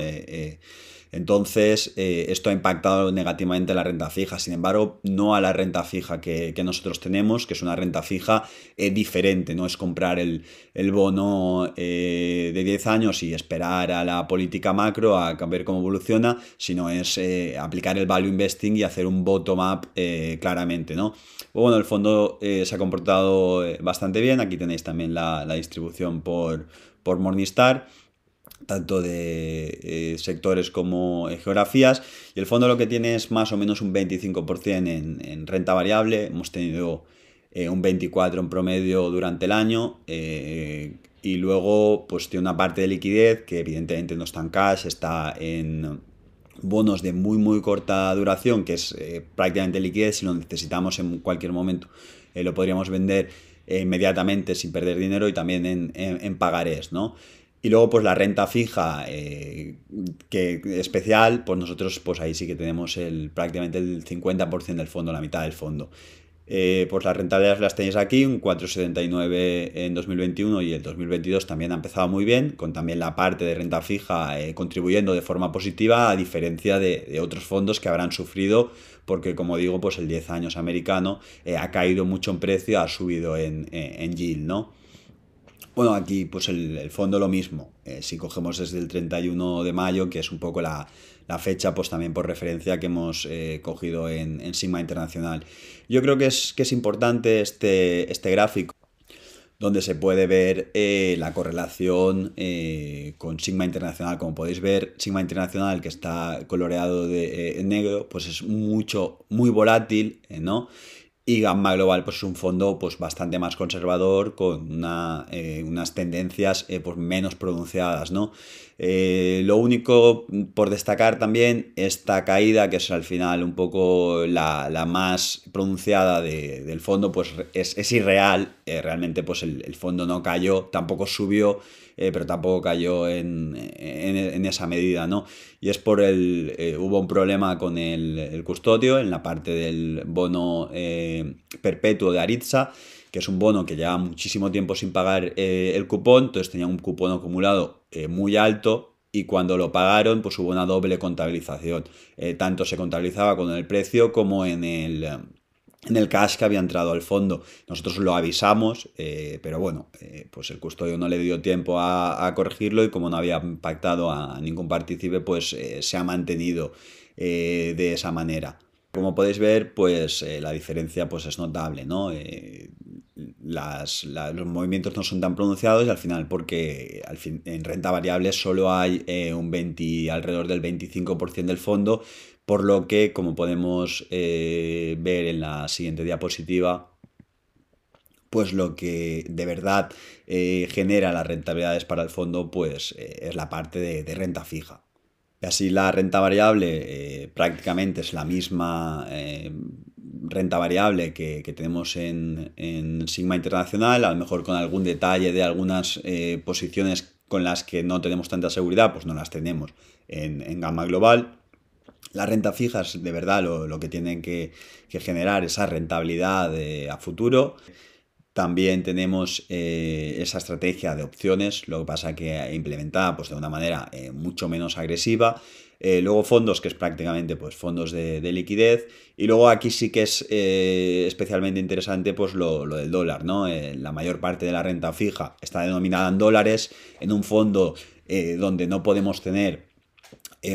Entonces, eh, esto ha impactado negativamente la renta fija. Sin embargo, no a la renta fija que, nosotros tenemos, que es una renta fija eh, diferente. No es comprar el, bono eh, de 10 años y esperar a la política macro a ver cómo evoluciona, sino es aplicar el value investing y hacer un bottom-up claramente. ¿no? Bueno, el fondo se ha comportado bastante bien. Aquí tenéis también la, la distribución por, por Morningstar tanto de eh, sectores como geografías. Y el fondo lo que tiene es más o menos un 25% en, renta variable. Hemos tenido eh, un 24% en promedio durante el año. Eh, y luego pues tiene una parte de liquidez que evidentemente no está en cash, está en bonos de muy muy corta duración, que es prácticamente liquidez, si lo necesitamos en cualquier momento lo podríamos vender inmediatamente sin perder dinero y también en, en, en pagarés, ¿no? Y luego, pues la renta fija, eh, que especial, pues nosotros, pues ahí sí que tenemos el, prácticamente el 50% del fondo, la mitad del fondo. Eh, pues las rentabilidades las tenéis aquí, un 4,79 en 2021 y el 2022 también ha empezado muy bien, con también la parte de renta fija eh, contribuyendo de forma positiva, a diferencia de, otros fondos que habrán sufrido, porque como digo, pues el 10 años americano ha caído mucho en precio, ha subido en, en yield, ¿no? Bueno, aquí pues el, fondo lo mismo. Eh, si cogemos desde el 31 de mayo, que es un poco la, fecha, pues también por referencia que hemos eh, cogido en, Sigma Internacional. Yo creo que es, que es importante este, este gráfico donde se puede ver eh, la correlación con Sigma Internacional. Como podéis ver, Sigma Internacional, que está coloreado de negro, pues es mucho, muy volátil, ¿no? Y Gamma Global pues, es un fondo pues, bastante más conservador, con una, eh, unas tendencias eh, pues, menos pronunciadas. ¿no? Eh, lo único por destacar también, esta caída, que es al final un poco la, más pronunciada del fondo, pues es, es irreal. realmente pues, el, el, fondo no cayó, tampoco subió. Eh, pero tampoco cayó en, esa medida, ¿no? Y es por el... Eh, hubo un problema con el, custodio en la parte del bono eh, perpetuo de Aritza, que es un bono que lleva muchísimo tiempo sin pagar el cupón, entonces tenía un cupón acumulado muy alto, y cuando lo pagaron, pues hubo una doble contabilización. tanto se contabilizaba con el precio como en el, en el cash que había entrado al fondo. Nosotros lo avisamos, eh, pero bueno, eh, pues el custodio no le dio tiempo a, corregirlo y como no había impactado a ningún partícipe, pues eh, se ha mantenido de esa manera. Como podéis ver, pues la diferencia pues, es notable, ¿no? Los movimientos no son tan pronunciados y al final porque al fin, en renta variable solo hay un 20, alrededor del 25% del fondo, por lo que, como podemos eh, ver en la siguiente diapositiva, pues lo que de verdad eh, genera las rentabilidades para el fondo pues eh, es la parte de, renta fija. Y así la renta variable prácticamente es la misma renta variable que, tenemos en, Sigma Internacional, a lo mejor con algún detalle de algunas posiciones con las que no tenemos tanta seguridad, pues no las tenemos en, en Gamma Global. Las rentas fijas, de verdad, lo, que tienen que, generar esa rentabilidad a futuro. También tenemos eh, esa estrategia de opciones, lo que pasa que implementada pues, de una manera eh, mucho menos agresiva. Eh, luego fondos, que es prácticamente pues, fondos de, liquidez. Y luego aquí sí que es eh, especialmente interesante pues, lo, del dólar. ¿no? Eh, la mayor parte de la renta fija está denominada en dólares. En un fondo donde no podemos tener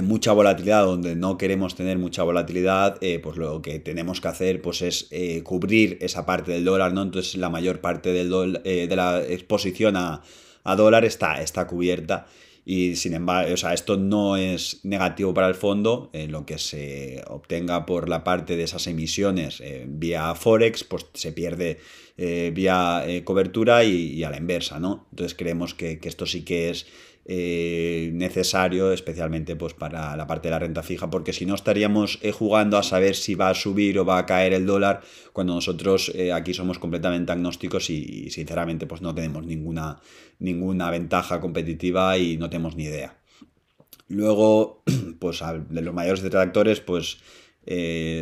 mucha volatilidad, donde no queremos tener mucha volatilidad, pues lo que tenemos que hacer pues es cubrir esa parte del dólar, ¿no? Entonces la mayor parte del de la exposición a, a dólar está, está cubierta y sin embargo, o sea, esto no es negativo para el fondo, eh, lo que se obtenga por la parte de esas emisiones eh, vía Forex, pues se pierde eh, vía cobertura y, a la inversa, ¿no? Entonces creemos que, que esto sí que es eh, necesario, especialmente pues, para la parte de la renta fija, porque si no estaríamos eh, jugando a saber si va a subir o va a caer el dólar, cuando nosotros eh, aquí somos completamente agnósticos y, sinceramente pues, no tenemos ninguna, ninguna ventaja competitiva y no tenemos ni idea. Luego, pues de los mayores detractores, pues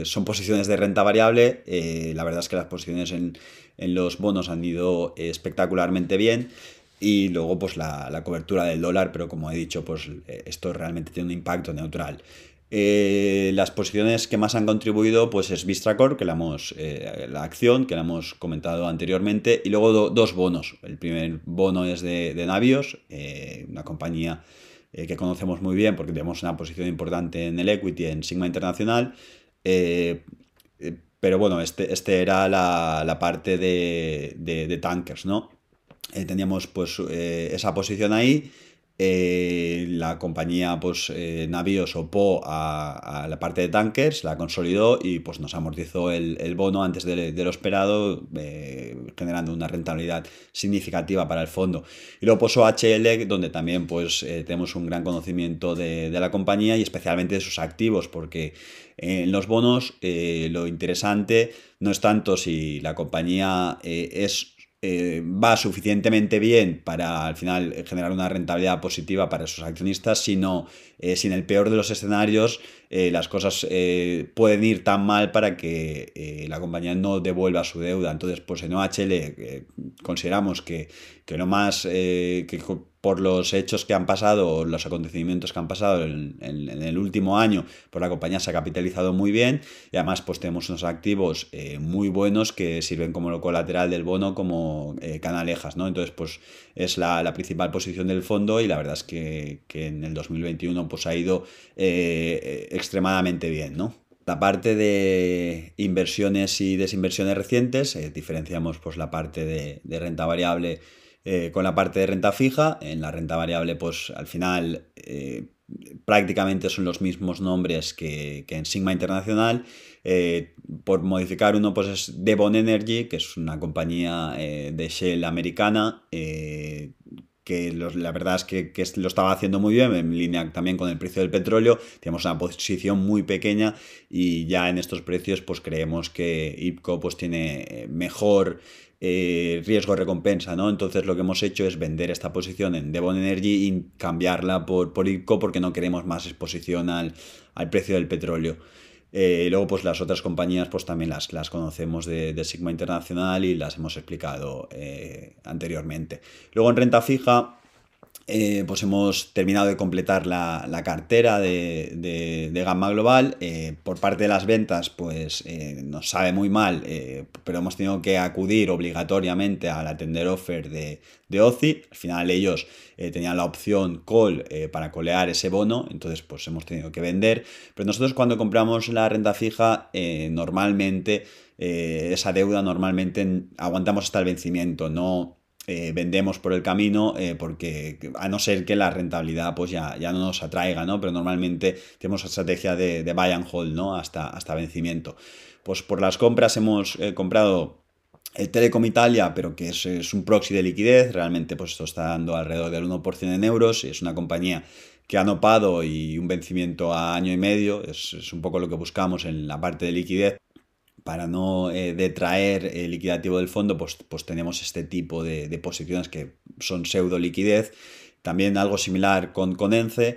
son posiciones de renta variable. la verdad es que las posiciones en, en los bonos han ido espectacularmente bien y luego pues la, cobertura del dólar, pero como he dicho, pues eh, esto realmente tiene un impacto neutral. Eh, las posiciones que más han contribuido pues es Vistracor, que la, hemos, eh, la acción, que la hemos comentado anteriormente, y luego dos bonos. El primer bono es de, Navios, una compañía que conocemos muy bien porque tenemos una posición importante en el equity, en Sigma Internacional. pero bueno, este, este era la, parte de, de tankers, ¿no? Eh, teníamos pues eh, esa posición ahí. Eh, la compañía pues navíos opó a, la parte de tankers, la consolidó y pues nos amortizó el, bono antes de, lo esperado, generando una rentabilidad significativa para el fondo. Y luego puso HL, donde también pues tenemos un gran conocimiento de, de, la compañía y especialmente de sus activos, porque en los bonos lo interesante no es tanto si la compañía es eh, va suficientemente bien para al final generar una rentabilidad positiva para sus accionistas, sino eh, si en el peor de los escenarios eh, las cosas pueden ir tan mal para que la compañía no devuelva su deuda. Entonces, pues en OHL consideramos que, que lo más que por los hechos que han pasado, los acontecimientos que han pasado en, el último año, pues la compañía se ha capitalizado muy bien y además pues tenemos unos activos eh, muy buenos que sirven como lo colateral del bono como eh, canalejas, ¿no? Entonces pues es la, principal posición del fondo y la verdad es que, en el 2021 pues ha ido eh, extremadamente bien, ¿no? La parte de inversiones y desinversiones recientes, diferenciamos pues la parte de renta variable eh, con la parte de renta fija. En la renta variable, pues al final eh, prácticamente son los mismos nombres que, en Sigma Internacional. Eh, por modificar uno, pues es Devon Energy, que es una compañía de Shell americana que la verdad es que, lo estaba haciendo muy bien, en línea también con el precio del petróleo, tenemos una posición muy pequeña y ya en estos precios pues creemos que IPCO pues tiene mejor eh, riesgo-recompensa, ¿no? Entonces lo que hemos hecho es vender esta posición en Devon Energy y cambiarla por, por IPCO porque no queremos más exposición al, precio del petróleo. Eh, luego, pues las otras compañías, pues también las, las conocemos de, Sigma Internacional y las hemos explicado eh, anteriormente. Luego en renta fija, eh, pues hemos terminado de completar la, cartera de, Gamma Global. Eh, por parte de las ventas, pues eh, nos sabe muy mal, pero hemos tenido que acudir obligatoriamente al atender offer de, de OCI. Al final ellos tenían la opción call para colear ese bono, entonces pues hemos tenido que vender. Pero nosotros cuando compramos la renta fija, normalmente esa deuda normalmente aguantamos hasta el vencimiento, no eh, vendemos por el camino eh, porque a no ser que la rentabilidad pues ya, ya no nos atraiga, ¿no? Pero normalmente tenemos estrategia de, buy and hold, ¿no? Hasta, hasta vencimiento. Pues por las compras hemos eh, comprado el Telecom Italia, pero que es, un proxy de liquidez, realmente pues esto está dando alrededor del 1% en euros, es una compañía que ha nopado y un vencimiento a año y medio, es un poco lo que buscamos en la parte de liquidez para no eh, detraer el liquidativo del fondo, pues, pues tenemos este tipo de, posiciones que son pseudo liquidez. También algo similar con, con ENCE.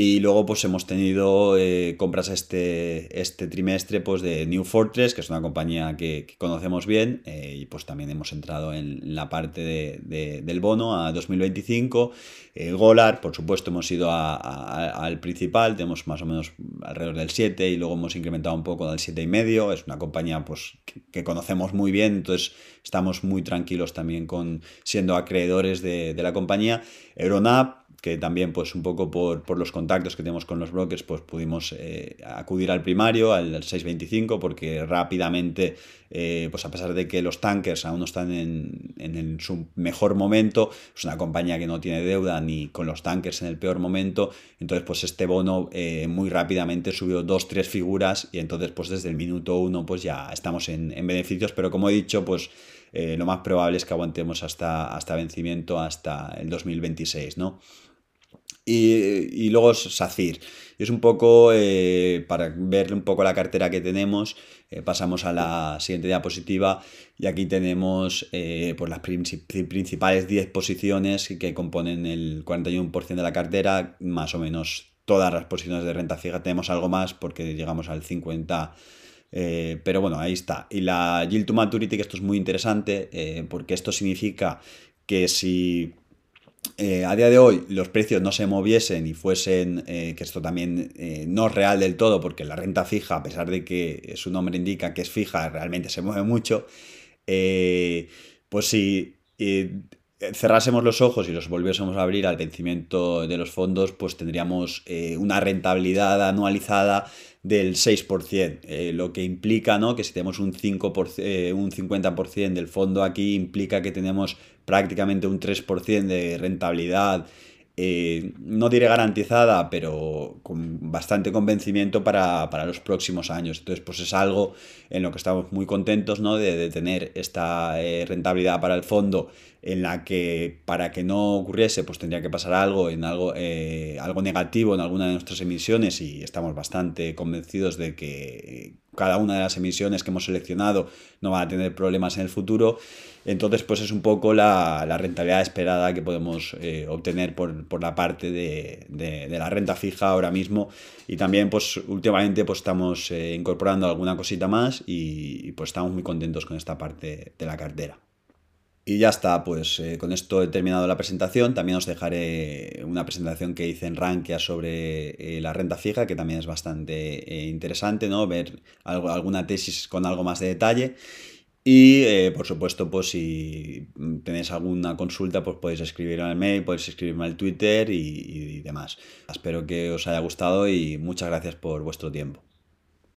Y luego pues hemos tenido eh, compras este, este trimestre pues de New Fortress, que es una compañía que, conocemos bien, eh, y pues también hemos entrado en la parte de, del bono a 2025. El Golar, por supuesto, hemos ido al principal, tenemos más o menos alrededor del 7 y luego hemos incrementado un poco del 7,5. Es una compañía pues, que, conocemos muy bien, entonces estamos muy tranquilos también con siendo acreedores de, de la compañía. Euronap, que también pues un poco por, los contactos que tenemos con los brokers pues pudimos eh, acudir al primario, al, 625, porque rápidamente, eh, pues a pesar de que los tankers aún no están en, su mejor momento, es una compañía que no tiene deuda ni con los tankers en el peor momento, entonces pues este bono eh, muy rápidamente subió dos, tres figuras y entonces pues desde el minuto uno pues ya estamos en, en beneficios, pero como he dicho pues lo más probable es que aguantemos hasta, hasta vencimiento hasta el 2026, ¿no? Y, luego SACIR. Es un poco, eh, para ver un poco la cartera que tenemos, eh, pasamos a la siguiente diapositiva y aquí tenemos eh, pues las principales 10 posiciones que componen el 41% de la cartera, más o menos todas las posiciones de renta fija. Tenemos algo más porque llegamos al 50%. pero bueno, ahí está. Y la yield to maturity, que esto es muy interesante, porque esto significa que si eh, a día de hoy los precios no se moviesen y fuesen, eh, que esto también eh, no es real del todo, porque la renta fija, a pesar de que su nombre indica que es fija, realmente se mueve mucho, pues si cerrásemos los ojos y los volviésemos a abrir al vencimiento de los fondos, pues tendríamos una rentabilidad anualizada del 6%, lo que implica ¿no? que si tenemos un, 5%, un 50% del fondo aquí, implica que tenemos prácticamente un 3% de rentabilidad, eh, no diré garantizada, pero con bastante convencimiento para, los próximos años. Entonces, pues es algo en lo que estamos muy contentos, ¿no? De, tener esta eh, rentabilidad para el fondo en la que para que no ocurriese pues tendría que pasar algo en algo eh, algo negativo en alguna de nuestras emisiones y estamos bastante convencidos de que cada una de las emisiones que hemos seleccionado no va a tener problemas en el futuro entonces pues es un poco la, rentabilidad esperada que podemos eh, obtener por, la parte de, la renta fija ahora mismo y también pues últimamente pues estamos eh, incorporando alguna cosita más y pues estamos muy contentos con esta parte de la cartera y ya está, pues eh, con esto he terminado la presentación. También os dejaré una presentación que hice en Rankia sobre la renta fija, que también es bastante interesante, ¿no? Ver algo, alguna tesis con algo más de detalle. Y por supuesto, pues si tenéis alguna consulta, pues podéis escribirme al mail, podéis escribirme al Twitter y demás. Espero que os haya gustado y muchas gracias por vuestro tiempo.